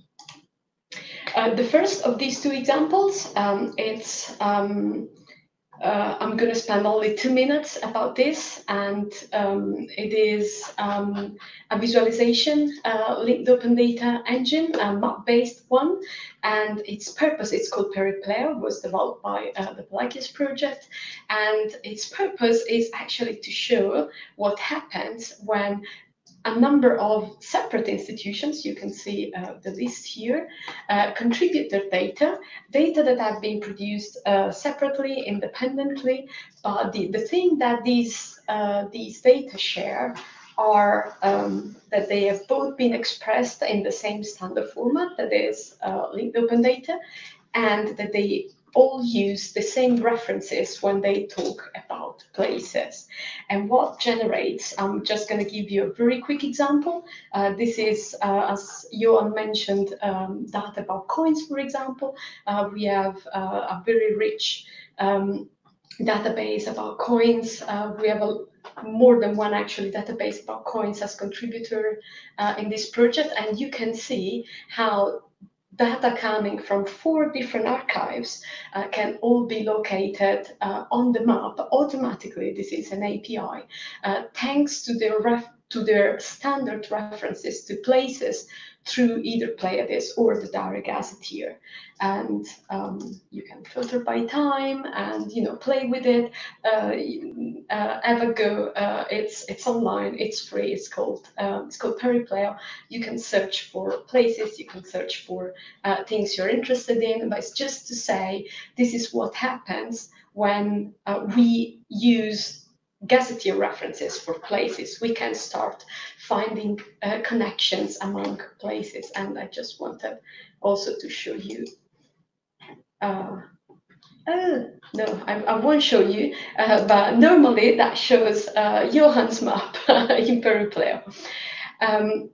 uh, the first of these two examples. Um, it's um, uh, I'm going to spend only two minutes about this, and um, it is um, a visualization uh, linked open data engine, a map-based one, and its purpose, it's called Peripleo, was developed by uh, the Pelagios project, and its purpose is actually to show what happens when a number of separate institutions, you can see uh, the list here, uh, contribute their data, data that have been produced uh, separately, independently, but the, the thing that these, uh, these data share are um, that they have both been expressed in the same standard format, that is uh, linked open data, and that they all use the same references when they talk about places. And what generates, I'm just going to give you a very quick example. Uh, this is, uh, as Johan mentioned, um, data about coins, for example. Uh, we have uh, a very rich um, database about coins. Uh, we have a more than one actually database about coins as contributor uh, in this project and you can see how data coming from four different archives uh, can all be located uh, on the map automatically. This is an API, uh, thanks to their, to their standard references to places through either Pleiades or the direct gazetteer. And um, you can filter by time and you know play with it. Uh, uh, have go. Uh, it's it's online. It's free. It's called um, it's called Peripleo. You can search for places. You can search for uh, things you're interested in. But it's just to say this is what happens when uh, we use gazetteer references for places, we can start finding uh, connections among places. And I just wanted also to show you. Uh, oh, no, I, I, won't show you, uh, but normally that shows uh, Johan's map in Peripleo. Um,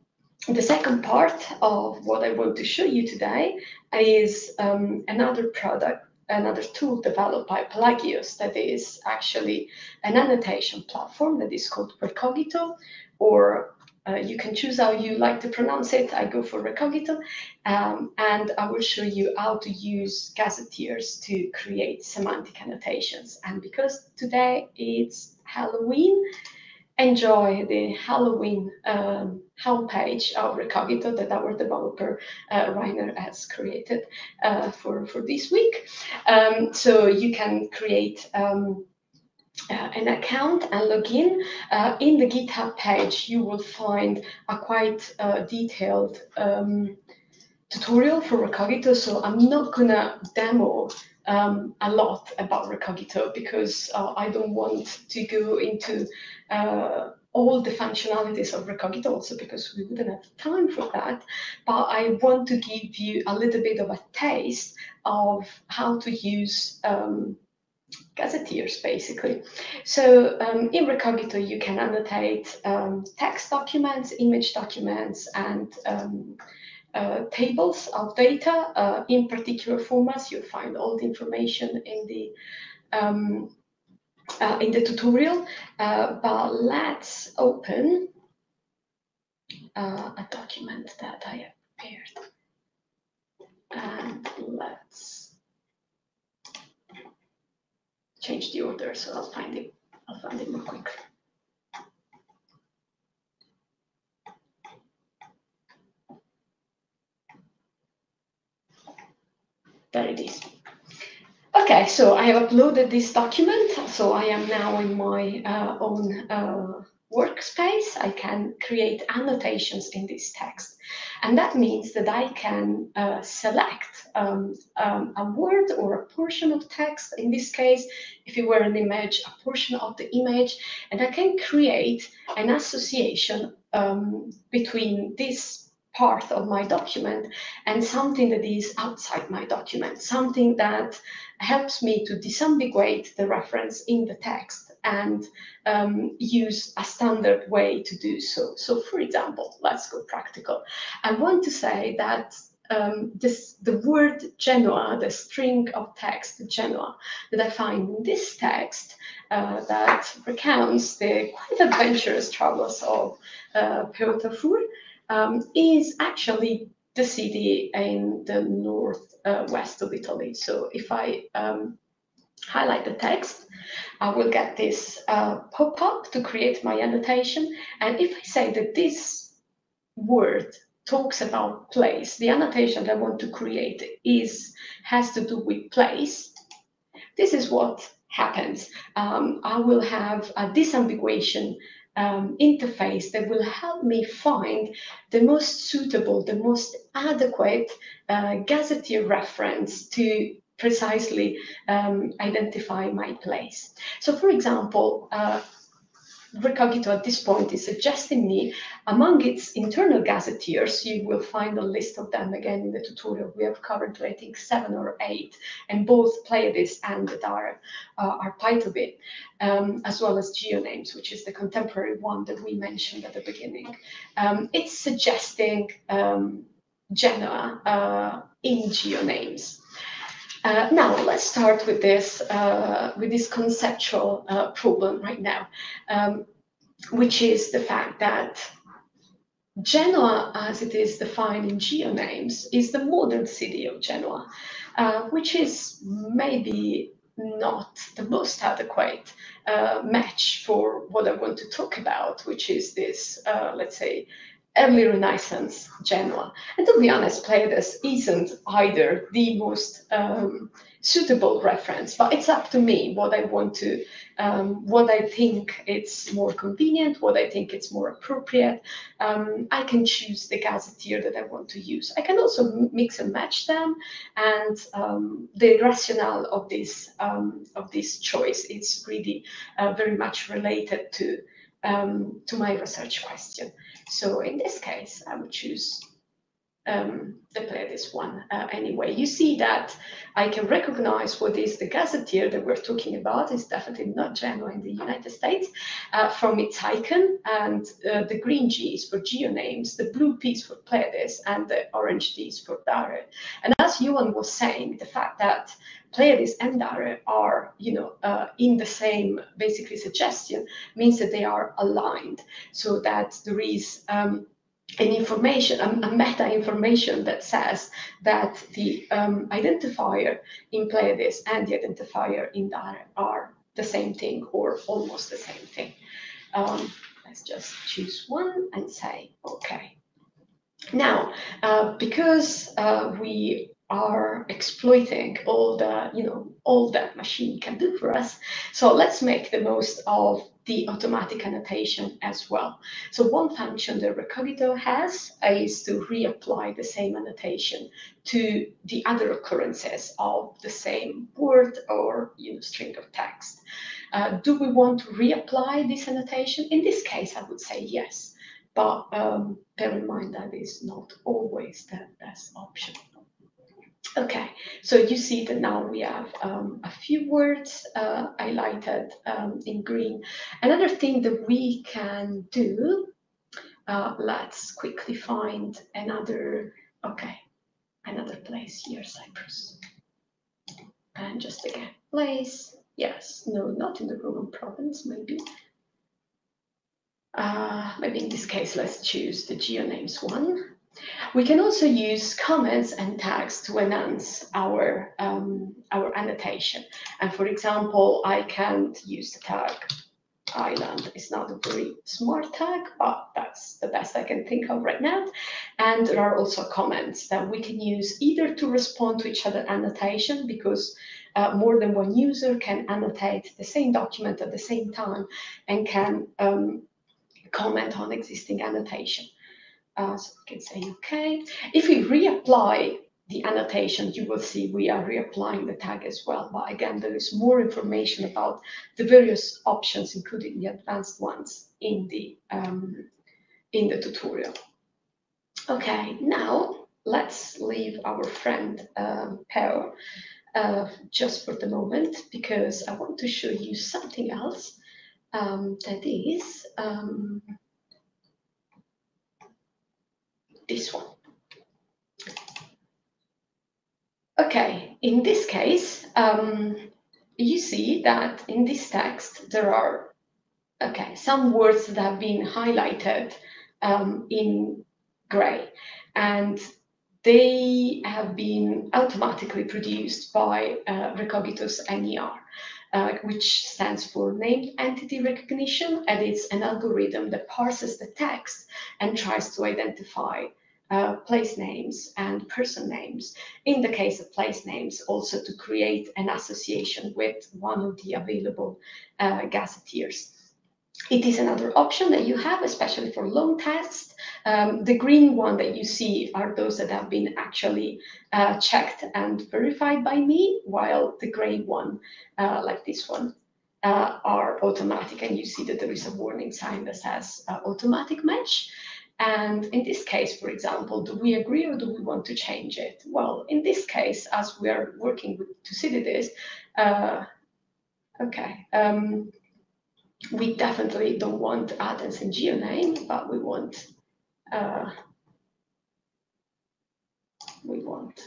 the second part of what I want to show you today is um, another product, another tool developed by Pelagios that is actually an annotation platform that is called Recogito, or uh, you can choose how you like to pronounce it. I go for Recogito, um, and I will show you how to use gazetteers to create semantic annotations. And because today it's Halloween, enjoy the Halloween um, homepage of Recogito that our developer uh, Rainer has created uh, for, for this week. Um, so you can create um, uh, an account and log in. Uh, in the GitHub page, you will find a quite uh, detailed um, tutorial for Recogito. So I'm not gonna demo um, a lot about Recogito because uh, I don't want to go into uh, all the functionalities of Recogito also because we wouldn't have time for that. But I want to give you a little bit of a taste of how to use um, gazetteers basically. So um, in Recogito you can annotate um, text documents, image documents, and um, uh, tables of data uh, in particular formats. You'll find all the information in the um, uh, in the tutorial. Uh, but let's open uh, a document that I have prepared, and let's change the order so I'll find it. I'll find it more quickly. There it is. Okay, so I have uploaded this document. So I am now in my uh, own uh, workspace. I can create annotations in this text. And that means that I can uh, select um, um, a word or a portion of text. In this case, if it were an image, a portion of the image, and I can create an association um, between this part of my document and something that is outside my document, something that helps me to disambiguate the reference in the text and um, use a standard way to do so. So for example, let's go practical. I want to say that um, this, the word Genoa, the string of text Genoa that I find in this text uh, that recounts the quite adventurous travels of uh, Pero Tafur um, is actually the city in the north uh, of Italy. So if I um, highlight the text, I will get this uh, pop-up to create my annotation. And if I say that this word talks about place, the annotation that I want to create is has to do with place, this is what happens. Um, I will have a disambiguation um, interface that will help me find the most suitable, the most adequate uh, gazetteer reference to precisely um, identify my place. So for example, uh, Recogito at this point is suggesting me among its internal gazetteers, you will find a list of them again in the tutorial. We have currently, I think, seven or eight, and both Pleiades and DARE uh, are part of it, um, as well as GeoNames, which is the contemporary one that we mentioned at the beginning. Um, it's suggesting um, Genoa uh, in GeoNames. Uh, now let's start with this uh, with this conceptual uh, problem right now, um, which is the fact that Genoa, as it is defined in GeoNames, is the modern city of Genoa, uh, which is maybe not the most adequate uh, match for what I want to talk about, which is this, uh, let's say, early Renaissance Genoa. And to be honest, Pleiades isn't either the most um, suitable reference, but it's up to me what I want to, um, what I think it's more convenient, what I think it's more appropriate. Um, I can choose the gazetteer that I want to use. I can also mix and match them, and um, the rationale of this um, of this choice is really uh, very much related to um, to my research question. So in this case, I would choose um, the Pleiades one uh, anyway. You see that I can recognize what is the gazetteer that we're talking about. It's definitely not Genoa in the United States uh, from its icon and uh, the green G is for geonames, the blue P is for Pleiades and the orange D is for DARE. And as Johan was saying, the fact that Pleiades and DARE are, you know, uh, in the same basically suggestion means that they are aligned so that there is um, an information, a, meta information that says that the um, identifier in Pleiades and the identifier in DARE are the same thing or almost the same thing. Um, let's just choose one and say, okay. Now, uh, because uh, we are exploiting all the, you know, all that machine can do for us. So let's make the most of the automatic annotation as well. So one function that Recogito has is to reapply the same annotation to the other occurrences of the same word or you know, string of text. Uh, do we want to reapply this annotation? In this case, I would say yes, but um, bear in mind that is not always the best option. Okay, so you see that now we have um, a few words uh, highlighted um, in green. Another thing that we can do, uh, let's quickly find another, okay, another place here, Cyprus. And just again, place, yes, no, not in the Roman province, maybe. Uh, maybe in this case, let's choose the geonames one. We can also use comments and tags to enhance our, um, our annotation. And for example, I can't use the tag island. It's not a very smart tag, but that's the best I can think of right now. And there are also comments that we can use either to respond to each other annotation because uh, more than one user can annotate the same document at the same time and can um, comment on existing annotation. Uh, so we can say OK. If we reapply the annotation, you will see we are reapplying the tag as well. But again, there is more information about the various options, including the advanced ones, in the um, in the tutorial. Okay, now let's leave our friend um, uh, just for the moment because I want to show you something else um, that is um, this one. Okay, in this case, um, you see that in this text there are okay some words that have been highlighted um, in gray, and they have been automatically produced by uh, Recogito's NER. Uh, which stands for Named Entity Recognition, and it's an algorithm that parses the text and tries to identify uh, place names and person names. In the case of place names, also to create an association with one of the available uh, gazetteers. It is another option that you have, especially for long tests. Um, the green one that you see are those that have been actually uh, checked and verified by me, while the gray one, uh, like this one, uh, are automatic. And you see that there is a warning sign that says uh, automatic match. And in this case, for example, do we agree or do we want to change it? Well, in this case, as we are working with Thucydides, uh, okay, um, we definitely don't want Athens and Geoname, but we want uh, we want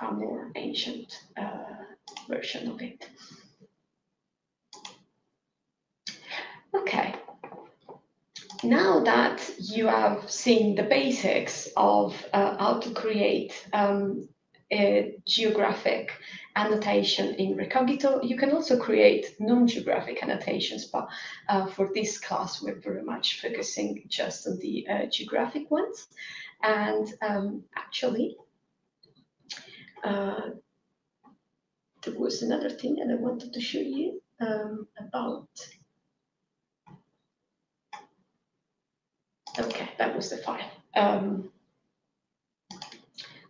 a more ancient uh, version of it. Okay, now that you have seen the basics of uh, how to create um, a geographic annotation in Recogito, you can also create non-geographic annotations, but uh, for this class, we're very much focusing just on the uh, geographic ones. And um, actually, uh, there was another thing that I wanted to show you um, about Okay, that was the file. Um,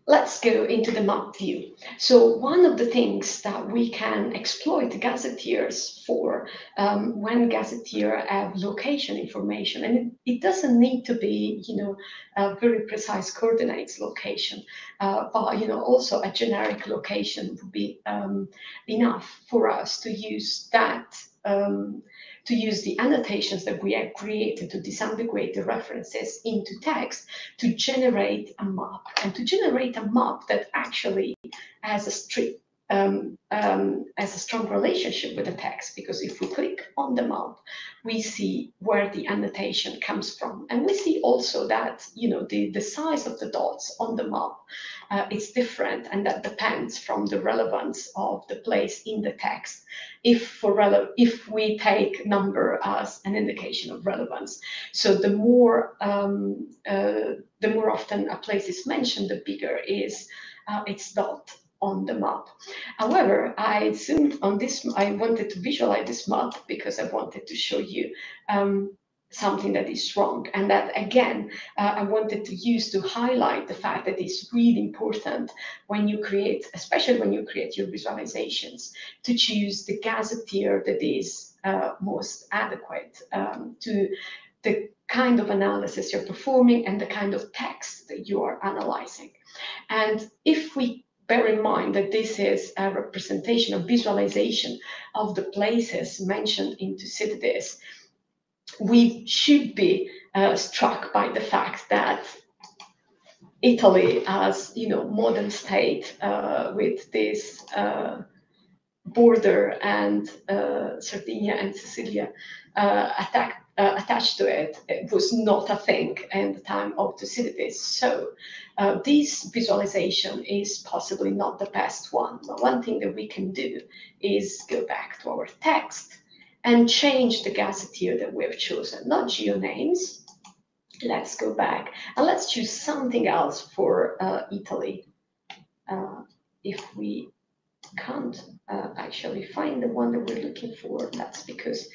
let's go into the map view. So one of the things that we can exploit gazetteers for um, when gazetteer have location information, and it, doesn't need to be, you know, a very precise coordinates location, uh, but, you know, also a generic location would be um, enough for us to use that um, to use the annotations that we have created to disambiguate the references into text to generate a map and to generate a map that actually has a strict um, um, as a strong relationship with the text because if we click on the map, we see where the annotation comes from. And we see also that, you know, the, the size of the dots on the map uh, is different and that depends from the relevance of the place in the text. If for rele if we take number as an indication of relevance. So the more, um, uh, the more often a place is mentioned, the bigger is uh, its dot on the map. However, I zoomed on this, I wanted to visualize this map because I wanted to show you um, something that is wrong. And that, again, uh, I wanted to use to highlight the fact that it's really important when you create, especially when you create your visualizations, to choose the gazetteer that is uh, most adequate um, to the kind of analysis you're performing and the kind of text that you are analyzing. And if we bear in mind that this is a representation of visualization of the places mentioned in Thucydides, we should be uh, struck by the fact that Italy as you know modern state uh, with this uh, border and uh, Sardinia and Sicilia uh, uh, attached to it, it was not a thing in the time of Thucydides. So uh, this visualization is possibly not the best one. But one thing that we can do is go back to our text and change the gazetteer that we have chosen, not geonames. Let's go back and let's choose something else for uh, Italy. Uh, if we can't uh, actually find the one that we're looking for, that's because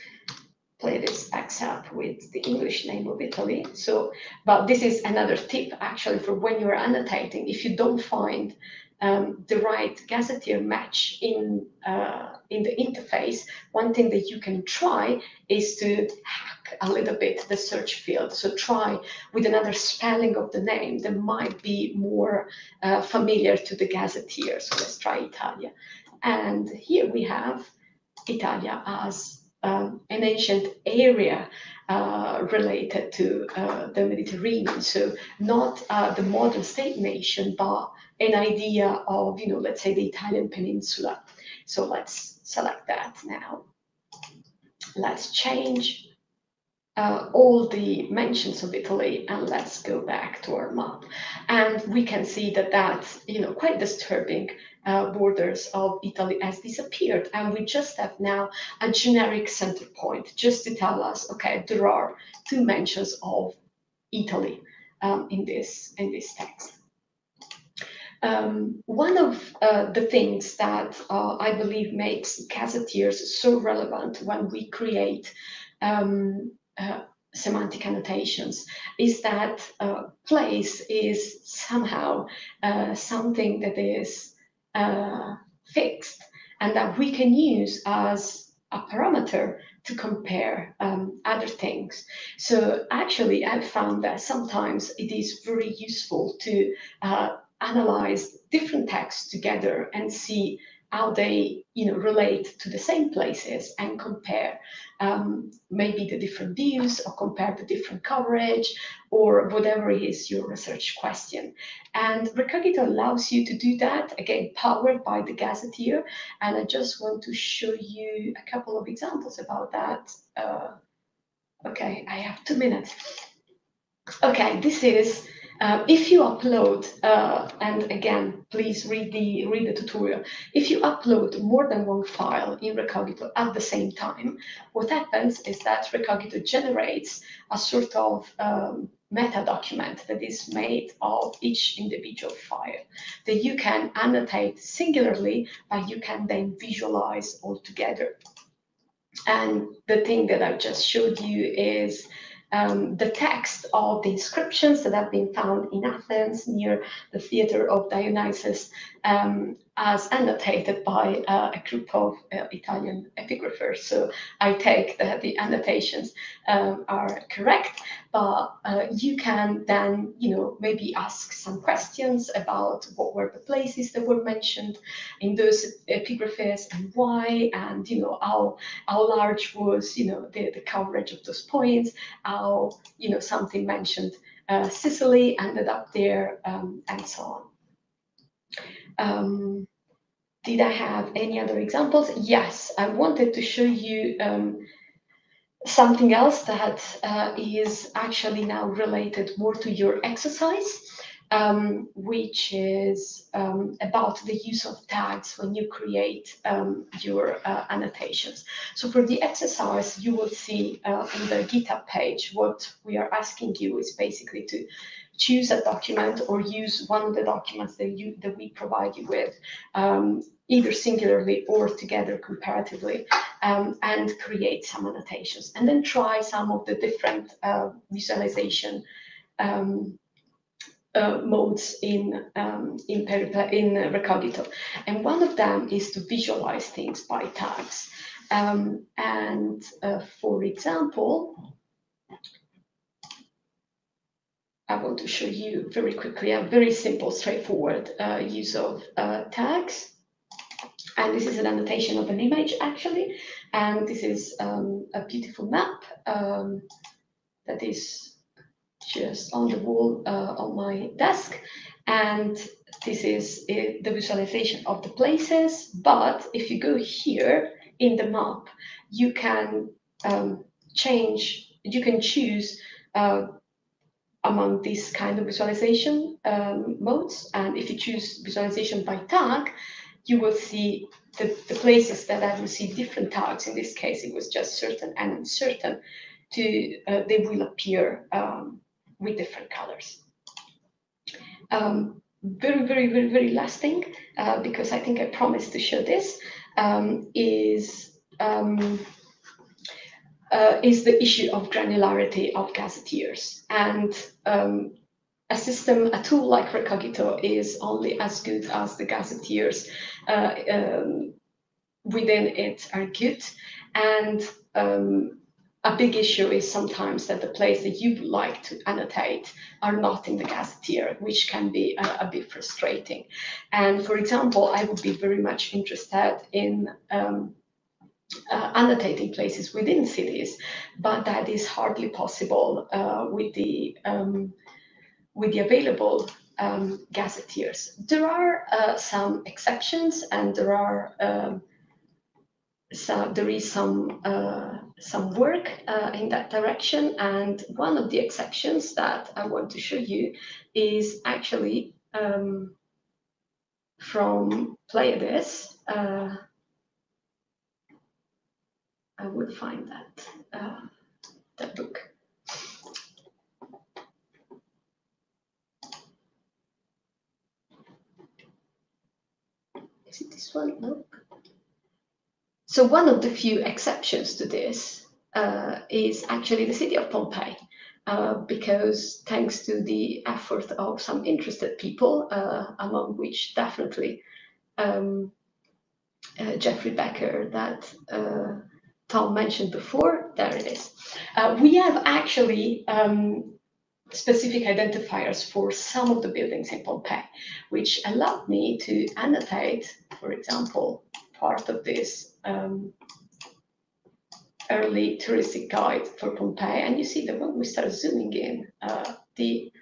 Pleiades acts up with the English name of Italy. So, but this is another tip actually for when you're annotating. If you don't find um, the right gazetteer match in uh, in the interface, one thing that you can try is to hack a little bit the search field. So try with another spelling of the name that might be more uh, familiar to the gazetteer. So let's try Italia, and here we have Italia as um, an ancient area uh, related to uh, the Mediterranean. So not uh, the modern state nation, but an idea of, you know, let's say the Italian peninsula. So let's select that now. Let's change uh, all the mentions of Italy and let's go back to our map. And we can see that that's, you know, quite disturbing uh, borders of Italy has disappeared. And we just have now a generic center point just to tell us, okay, there are two mentions of Italy um, in, this, in this text. Um, one of uh, the things that uh, I believe makes gazetteers so relevant when we create um, uh, semantic annotations is that uh, place is somehow uh, something that is uh, fixed and that we can use as a parameter to compare um, other things. So actually, I've found that sometimes it is very useful to uh, analyze different texts together and see how they you know relate to the same places and compare um, maybe the different views or compare the different coverage or whatever is your research question. And Recogito allows you to do that again powered by the gazetteer. And I just want to show you a couple of examples about that. Uh, okay I have two minutes. Okay this is uh, if you upload, uh, and again, please read the read the tutorial. If you upload more than one file in Recogito at the same time, what happens is that Recogito generates a sort of um, meta document that is made of each individual file that you can annotate singularly, but you can then visualize all together. And the thing that I just showed you is um, the text of the inscriptions that have been found in Athens near the theater of Dionysus um, as annotated by uh, a group of uh, Italian epigraphers. So I take that the annotations um, are correct, but uh, you can then, you know, maybe ask some questions about what were the places that were mentioned in those epigraphers and why, and you know how how large was, you know, the, the coverage of those points, how you know something mentioned uh, Sicily ended up there, um, and so on. Um, did I have any other examples? Yes, I wanted to show you um, something else that uh, is actually now related more to your exercise, um, which is um, about the use of tags when you create um, your uh, annotations. So for the exercise, you will see uh, on the GitHub page, what we are asking you is basically to choose a document or use one of the documents that you that we provide you with, um, either singularly or together comparatively, um, and create some annotations. And then try some of the different uh, visualization um, uh, modes in um, in, in Recogito. And one of them is to visualize things by tags. Um, and uh, for example, I want to show you very quickly a very simple, straightforward uh, use of uh, tags. And this is an annotation of an image, actually. And this is um, a beautiful map um, that is just on the wall uh, on my desk. And this is it, the visualization of the places. But if you go here in the map, you can um, change, you can choose uh, among these kind of visualization um, modes. And if you choose visualization by tag, you will see the, the places that have received different tags. In this case, it was just certain and uncertain. To uh, they will appear um, with different colors. Um, very, very, very, very last thing, uh, because I think I promised to show this, um, is um, uh, is the issue of granularity of gazetteers. And um, a system, a tool like Recogito is only as good as the gazetteers uh, um, within it are good. And um, a big issue is sometimes that the place that you would like to annotate are not in the gazetteer, which can be a, a bit frustrating. And for example, I would be very much interested in um, uh, annotating places within cities, but that is hardly possible uh, with the um, with the available um, gazetteers. There are uh, some exceptions, and there are um, there is some uh, some work uh, in that direction. And one of the exceptions that I want to show you is actually um, from Pleiades. Uh, I would find that uh, that book. Is it this one? No. So one of the few exceptions to this uh, is actually the city of Pompeii, uh, because thanks to the effort of some interested people, uh, among which definitely um, uh, Jeffrey Becker, that Tom mentioned before, there it is. Uh, we have actually um, specific identifiers for some of the buildings in Pompeii, which allowed me to annotate, for example, part of this um, early touristic guide for Pompeii. And you see that when we start zooming in, uh, the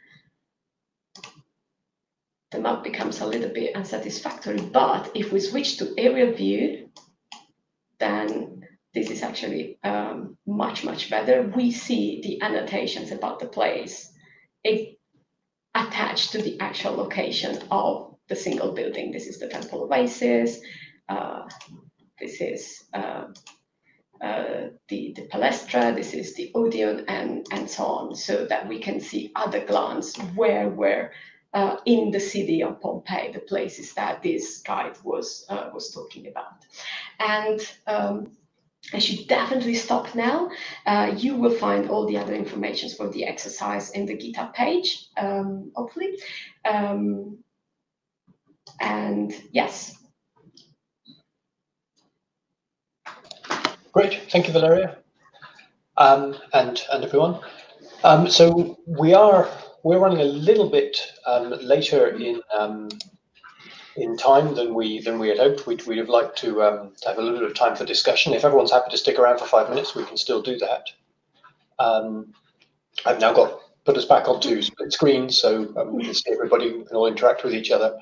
the map becomes a little bit unsatisfactory. But if we switch to aerial view, then this is actually um, much, much better. We see the annotations about the place attached to the actual location of the single building. This is the Temple of. Uh, this is uh, uh, the, the Palestra. This is the Odeon and, and so on, so that we can see at a glance where where uh, in the city of Pompeii, the places that this guide was uh, was talking about. And um, I should definitely stop now. Uh, you will find all the other information for the exercise in the GitHub page, um, hopefully. Um, and yes. Great, thank you, Valeria, um, and and everyone. Um, so we are we're running a little bit um, later in um, in time than we than we had hoped. We'd, we'd have liked to, um, to have a little bit of time for discussion. If everyone's happy to stick around for five minutes, we can still do that. Um, I've now got put us back onto split screen so um, we can see everybody we can all interact with each other.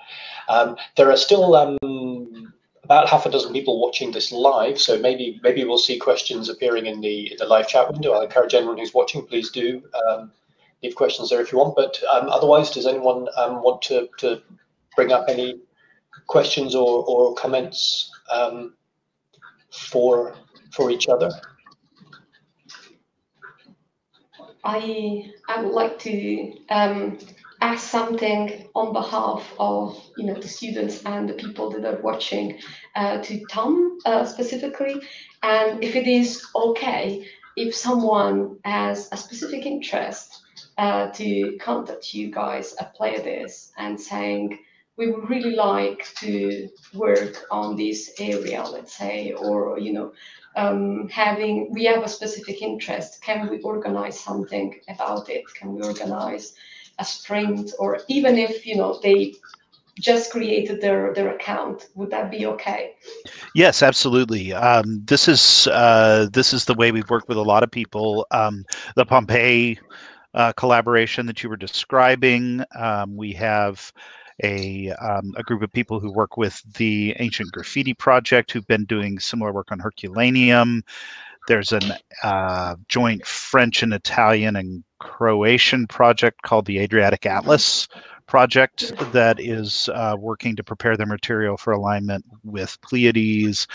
Um, there are still um, about half a dozen people watching this live, so maybe maybe we'll see questions appearing in the in the live chat window. I'll encourage anyone who's watching, please do um, leave questions there if you want. But otherwise, does anyone want to to bring up any questions or, or comments um, for for each other? I I would like to um, ask something on behalf of you know the students and the people that are watching uh, to Tom uh, specifically, and if it is okay, if someone has a specific interest uh, to contact you guys at Pleiades and saying we would really like to work on this area, let's say, or, you know, um, having, we have a specific interest. Can we organize something about it? Can we organize a sprint or even if, you know, they just created their their account would that be okay yes absolutely um, this is uh, this is the way we've worked with a lot of people um, the pompeii uh, collaboration that you were describing um, we have a, um, a group of people who work with the Ancient Graffiti Project who've been doing similar work on Herculaneum. There's a uh, joint French and Italian and Croatian project called the Adriatic Atlas project that is uh, working to prepare their material for alignment with Pleiades,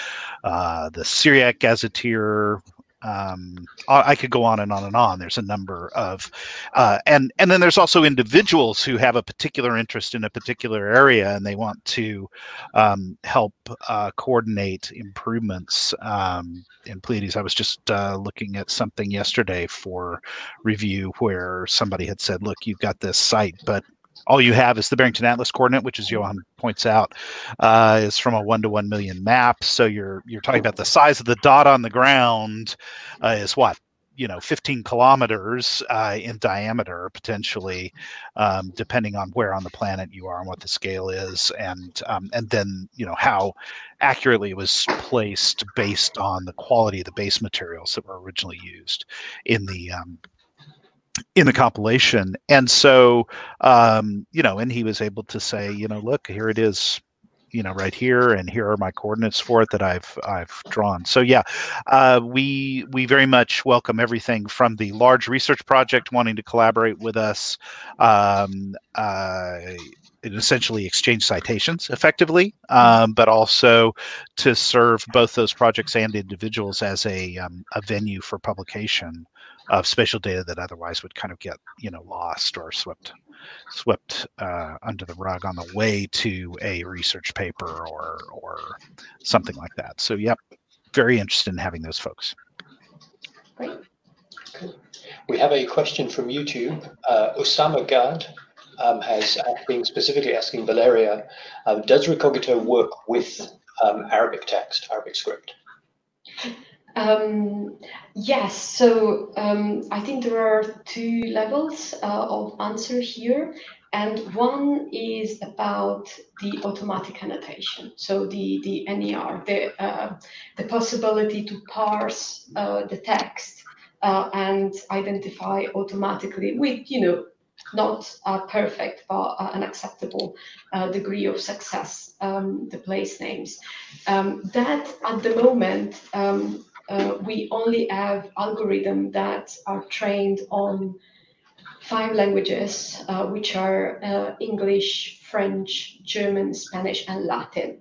uh, the Syriac Gazetteer, um, I could go on and on and on. There's a number of, uh, and and then there's also individuals who have a particular interest in a particular area and they want to um, help uh, coordinate improvements um, in Pleiades. I was just uh, looking at something yesterday for review where somebody had said, "Look, you've got this site, but all you have is the Barrington Atlas coordinate, which, as Johan points out, uh, is from a one to one million map. So you're you're talking about the size of the dot on the ground uh, is what you know 15 kilometers uh, in diameter potentially um, depending on where on the planet you are and what the scale is. And um, and then you know how accurately it was placed based on the quality of the base materials that were originally used in the um, in the compilation. And so um, you know and he was able to say you know look here it is you know right here and here are my coordinates for it that i've i've drawn. So yeah uh, we we very much welcome everything from the large research project wanting to collaborate with us um, uh, essentially exchange citations effectively, um, but also to serve both those projects and individuals as a, um, a venue for publication of spatial data that otherwise would kind of get you know lost or swept swept uh, under the rug on the way to a research paper or or something like that. So yep, very interested in having those folks. Great. We have a question from YouTube. Uh, Osama Gad um, has been specifically asking Valeria, um, does Recogito work with um, Arabic text, Arabic script? Um, yes, so um, I think there are two levels uh, of answer here. And one is about the automatic annotation. So the, the NER, the, uh, the possibility to parse uh, the text uh, and identify automatically with, you know, not perfect, but an acceptable uh, degree of success, um, the place names. Um, that at the moment, um, uh, we only have algorithms that are trained on five languages, uh, which are uh, English, French, German, Spanish, and Latin.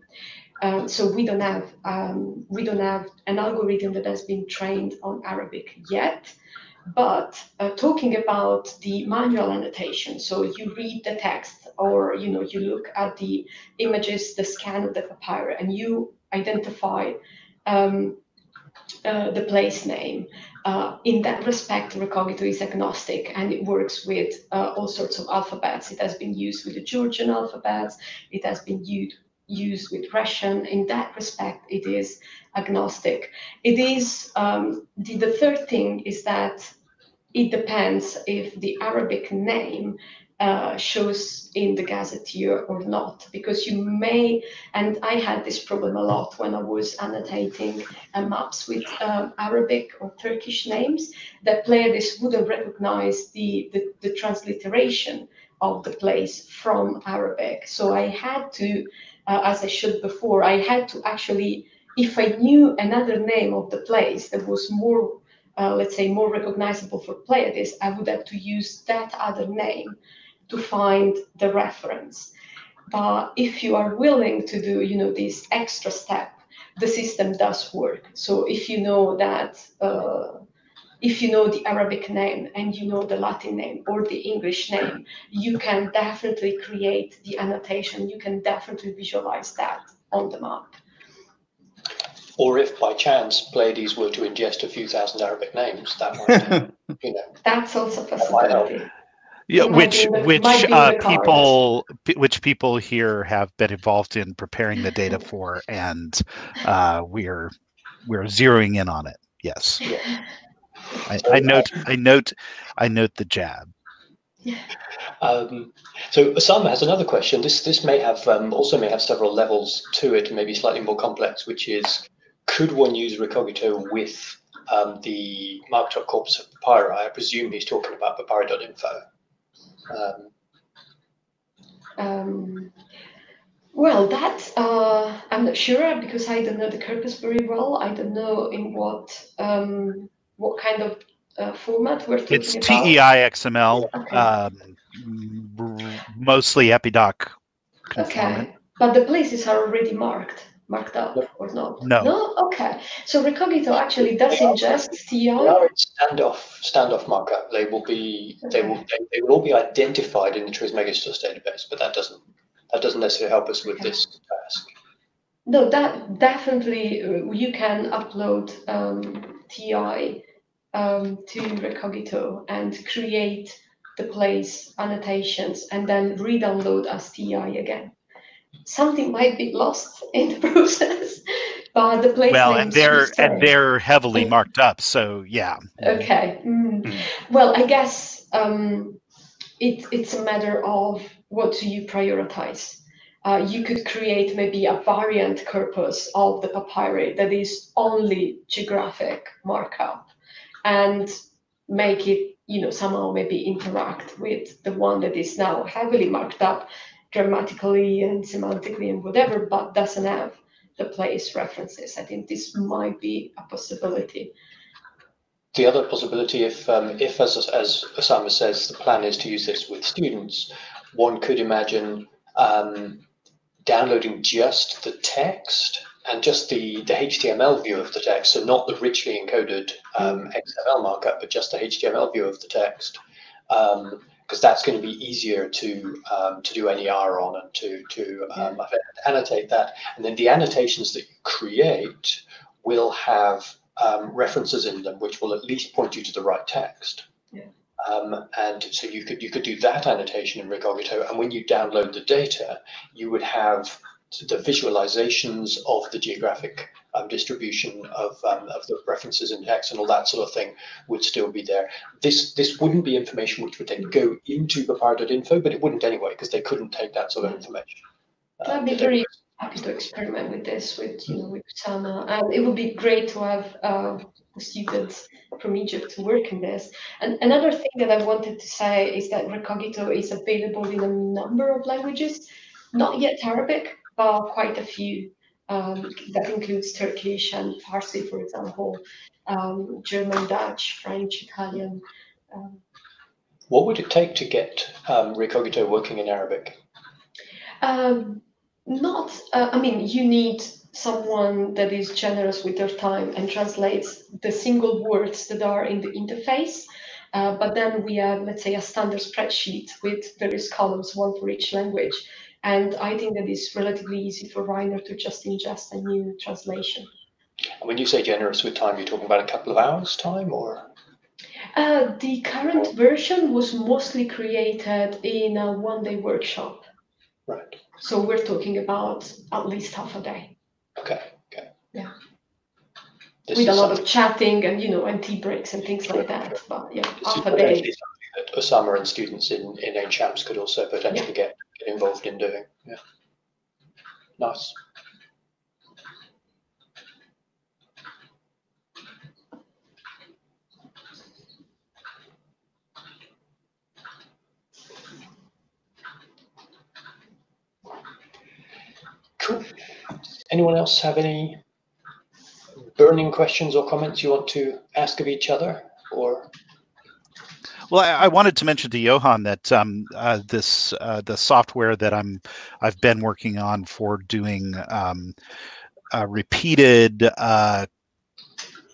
Um, so we don't have um, we don't have an algorithm that has been trained on Arabic yet. But uh, talking about the manual annotation, so you read the text, or you know you look at the images, the scan of the papyrus, and you identify um, uh, the place name. Uh, in that respect, Recogito is agnostic and it works with uh, all sorts of alphabets. It has been used with the Georgian alphabets. It has been used used with Russian. In that respect, it is agnostic. It is um, the, the third thing is that it depends if the Arabic name uh, shows in the gazetteer or not, because you may, and I had this problem a lot when I was annotating uh, maps with um, Arabic or Turkish names, that Pleiades wouldn't recognize the, the, the transliteration of the place from Arabic. So I had to, uh, as I showed before, I had to actually, if I knew another name of the place that was more, uh, let's say, more recognizable for Pleiades, I would have to use that other name to find the reference. But if you are willing to do, you know, this extra step, the system does work. So if you know that, uh, if you know the Arabic name and you know the Latin name or the English name, you can definitely create the annotation. You can definitely visualize that on the map. Or if by chance Pleiades were to ingest a few thousand Arabic names, that might, you know. That's also a possibility. Yeah, which which uh, people which people here have been involved in preparing the data for, and uh, we're we're zeroing in on it. Yes, I, I note I note I note the jab. Yeah. Um, so Osama has another question. This this may have um, also may have several levels to it, maybe slightly more complex, which is could one use Recogito with um, the marked up corpus of papyri? I presume he's talking about papyri.info. Um, um, well, that uh, I'm not sure because I don't know the corpus very well. I don't know in what um, what kind of uh, format we're talking it's about. It's TEI XML, okay. um, mostly Epidoc. Okay, but the places are already marked marked up or not? No. No? Okay. So Recogito actually does they ingest TEI? They are in standoff, standoff markup. They will be, okay. they will, they, they, will all be identified in the Trismegistos database, but that doesn't, that doesn't necessarily help us with okay. this task. No, that definitely uh, you can upload um, TEI um, to Recogito and create the place annotations and then re-download as TEI again something might be lost in the process. but the place well, and they're and they're heavily marked up, so yeah. Okay. Mm. Mm. Well, I guess um, it, it's a matter of what do you prioritize. Uh, you could create maybe a variant corpus of the papyri that is only geographic markup and make it you know somehow maybe interact with the one that is now heavily marked up grammatically and semantically and whatever, but doesn't have the place references. I think this might be a possibility. The other possibility, if, um, if as, as Osama says, the plan is to use this with students, one could imagine um, downloading just the text and just the, the HTML view of the text, so not the richly encoded um, XML markup, but just the HTML view of the text. Um, because that's going to be easier to um, to do NER on and to to um, annotate that. And then the annotations that you create will have um, references in them, which will at least point you to the right text. Yeah. Um, and so you could you could do that annotation in Recogito, and when you download the data, you would have the visualizations of the geographic um, distribution of, um, of the references in text and all that sort of thing would still be there. This this wouldn't be information which would then go into papyri.info, but it wouldn't anyway because they couldn't take that sort of information. Um, I'd be very happy to experiment with this with you know with Sana, and it would be great to have uh, students from Egypt to work in this. And another thing that I wanted to say is that Recogito is available in a number of languages, not yet Arabic, but quite a few. Um, that includes Turkish and Farsi, for example, um, German, Dutch, French, Italian. Um, what would it take to get um, Recogito working in Arabic? Um, not, uh, I mean, you need someone that is generous with their time and translates the single words that are in the interface. Uh, but then we have, let's say, a standard spreadsheet with various columns, one for each language. And I think that it's relatively easy for Rainer to just ingest a new translation. When you say generous with time, you're talking about a couple of hours time or? Uh, the current version was mostly created in a one-day workshop. Right. So we're talking about at least half a day. Okay. Okay. Yeah. This with a lot of chatting and you know and tea breaks and things like that. But yeah, this is half a day. something that Osama and students in, in Ain Shams could also potentially get, get involved in doing. Yeah. Nice. Cool. Anyone else have any burning questions or comments you want to ask of each other or Well, I, I wanted to mention to Johan that um, uh, this uh, the software that I'm I've been working on for doing um, uh, repeated uh,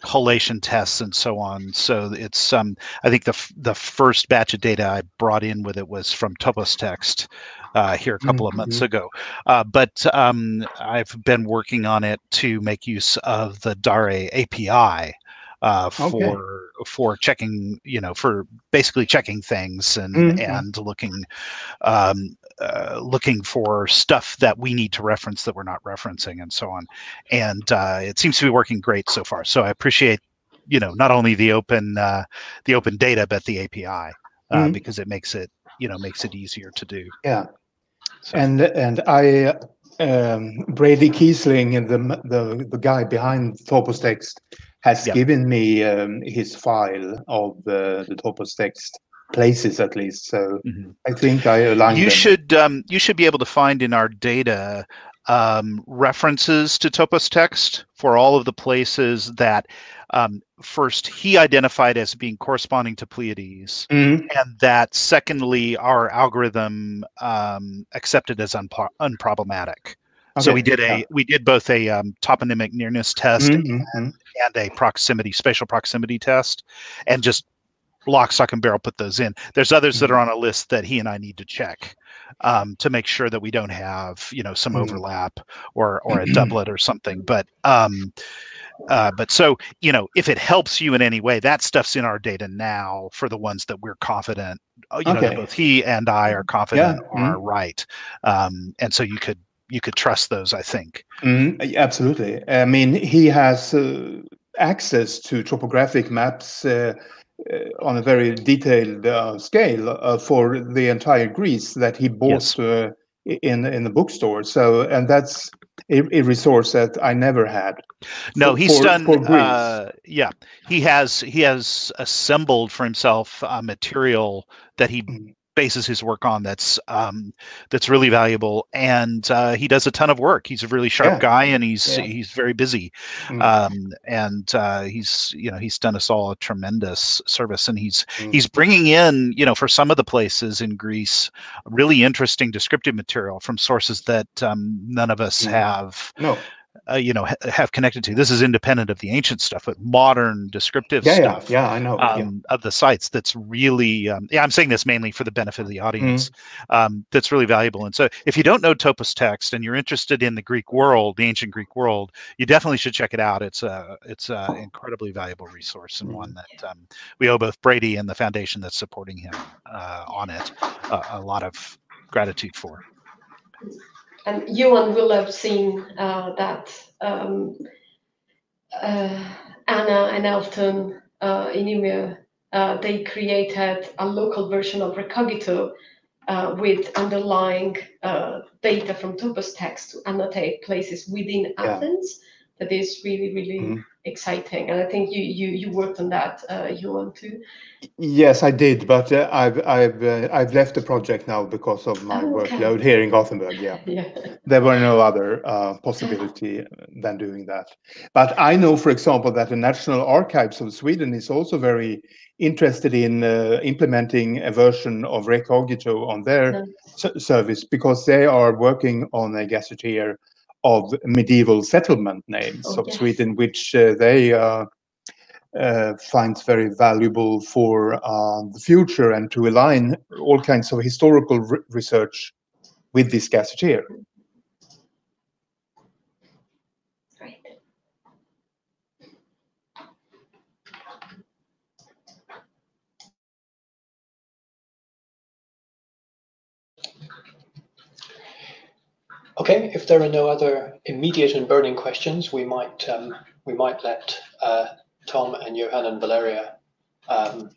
collation tests and so on. So it's um, I think the the first batch of data I brought in with it was from Topos Text uh, here a couple of months Mhm. ago. Uh, but um, I've been working on it to make use of the DARE API uh, Okay. for for checking, you know, for basically checking things and Mhm. and looking um, uh, looking for stuff that we need to reference that we're not referencing and so on. And uh, it seems to be working great so far. So I appreciate, you know, not only the open uh, the open data but the API uh, Mhm. because it makes it you know makes it easier to do. Yeah. So- And and I um, Brady Kiesling, the the the guy behind Topos Text, has Yep. given me um, his file of uh, the ToposText places at least. So Mhm. I think I aligned you them. should um, you should be able to find in our data um, references to ToposText for all of the places that um, first he identified as being corresponding to Pleiades Mhm. and that secondly our algorithm um, accepted as unpo- unproblematic so we did a yeah. we did both a um, toponymic nearness test Mhm, mhm. and a proximity spatial proximity test and just lock stock and barrel put those in there's others that are on a list that he and i need to check um, to make sure that we don't have you know some Mhm. overlap or or a doublet or something but um uh, but so you know if it helps you in any way that stuff's in our data now for the ones that we're confident uh, you know that both he and i are confident mhm. are right um, and so you could you could trust those i think y- Absolutely. I mean, he has uh, access to topographic maps uh, uh, on a very detailed uh, scale uh, for the entire Greece that he bought Yes. uh, in in the bookstore. So, and that's a, a resource that I never had. No, for- he's for- done. for Greece. Uh, yeah, he has. He has assembled for himself uh, material that he Mhm. Bases his work on. That's um, that's really valuable, and uh, he does a ton of work. He's a really sharp Yeah. guy, and he's Yeah. he's very busy. Mm. Um, and uh, he's you know he's done us all a tremendous service, and he's Mm. he's bringing in you know for some of the places in Greece really interesting descriptive material from sources that um, none of us Mm. have no, uh, you know ha- have connected to. This is independent of the ancient stuff, but modern descriptive yeah, yeah, stuff yeah, I know. yeah. um, of the sites. That's really um, yeah. I'm saying this mainly for the benefit of the audience. Um, that's really valuable. And so, if you don't know ToposText and you're interested in the Greek world, the ancient Greek world, you definitely should check it out. It's a it's an incredibly valuable resource and one that um, we owe both Brady and the foundation that's supporting him uh, on it uh, a lot of gratitude for. And Johan will have seen uh, that um, uh, Anna and Elton uh, in Ymir, uh, they created a local version of Recogito uh, with underlying uh, data from ToposText to annotate places within Yeah. Athens. That is really, really Mhm. exciting. And I think you you, you worked on that, uh, Johan, too. Yes, I did, but uh, I've I've uh, I've left the project now because of my Oh, okay. workload here in Gothenburg. Yeah. Yeah. there were no other uh, possibility than doing that. But I know, for example, that the National Archives of Sweden is also very interested in uh, implementing a version of Recogito on their Mm. service because they are working on a gazetteer of medieval settlement names Oh, of yes. Sweden, which uh, they uh, uh, finds very valuable for uh, the future and to align all kinds of historical re- research with this gazetteer. Okay, if there are no other immediate and burning questions, we might um, we might let uh, Tom and Johan and Valeria um,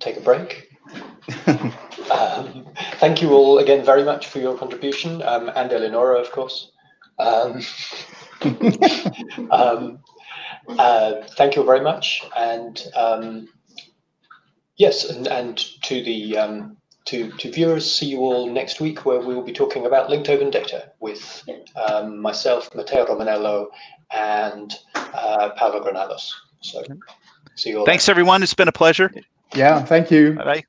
take a break. um, thank you all again very much for your contribution, um, and Eleonora, of course. Um, um, uh, thank you very much, and um, yes, and, and to the um, to, to viewers, see you all next week, where we will be talking about linked open data with um, myself, Matteo Romanello, and uh, Paula Granados. So, see you all. Thanks, everyone. It's been a pleasure. Yeah, thank you. Bye bye.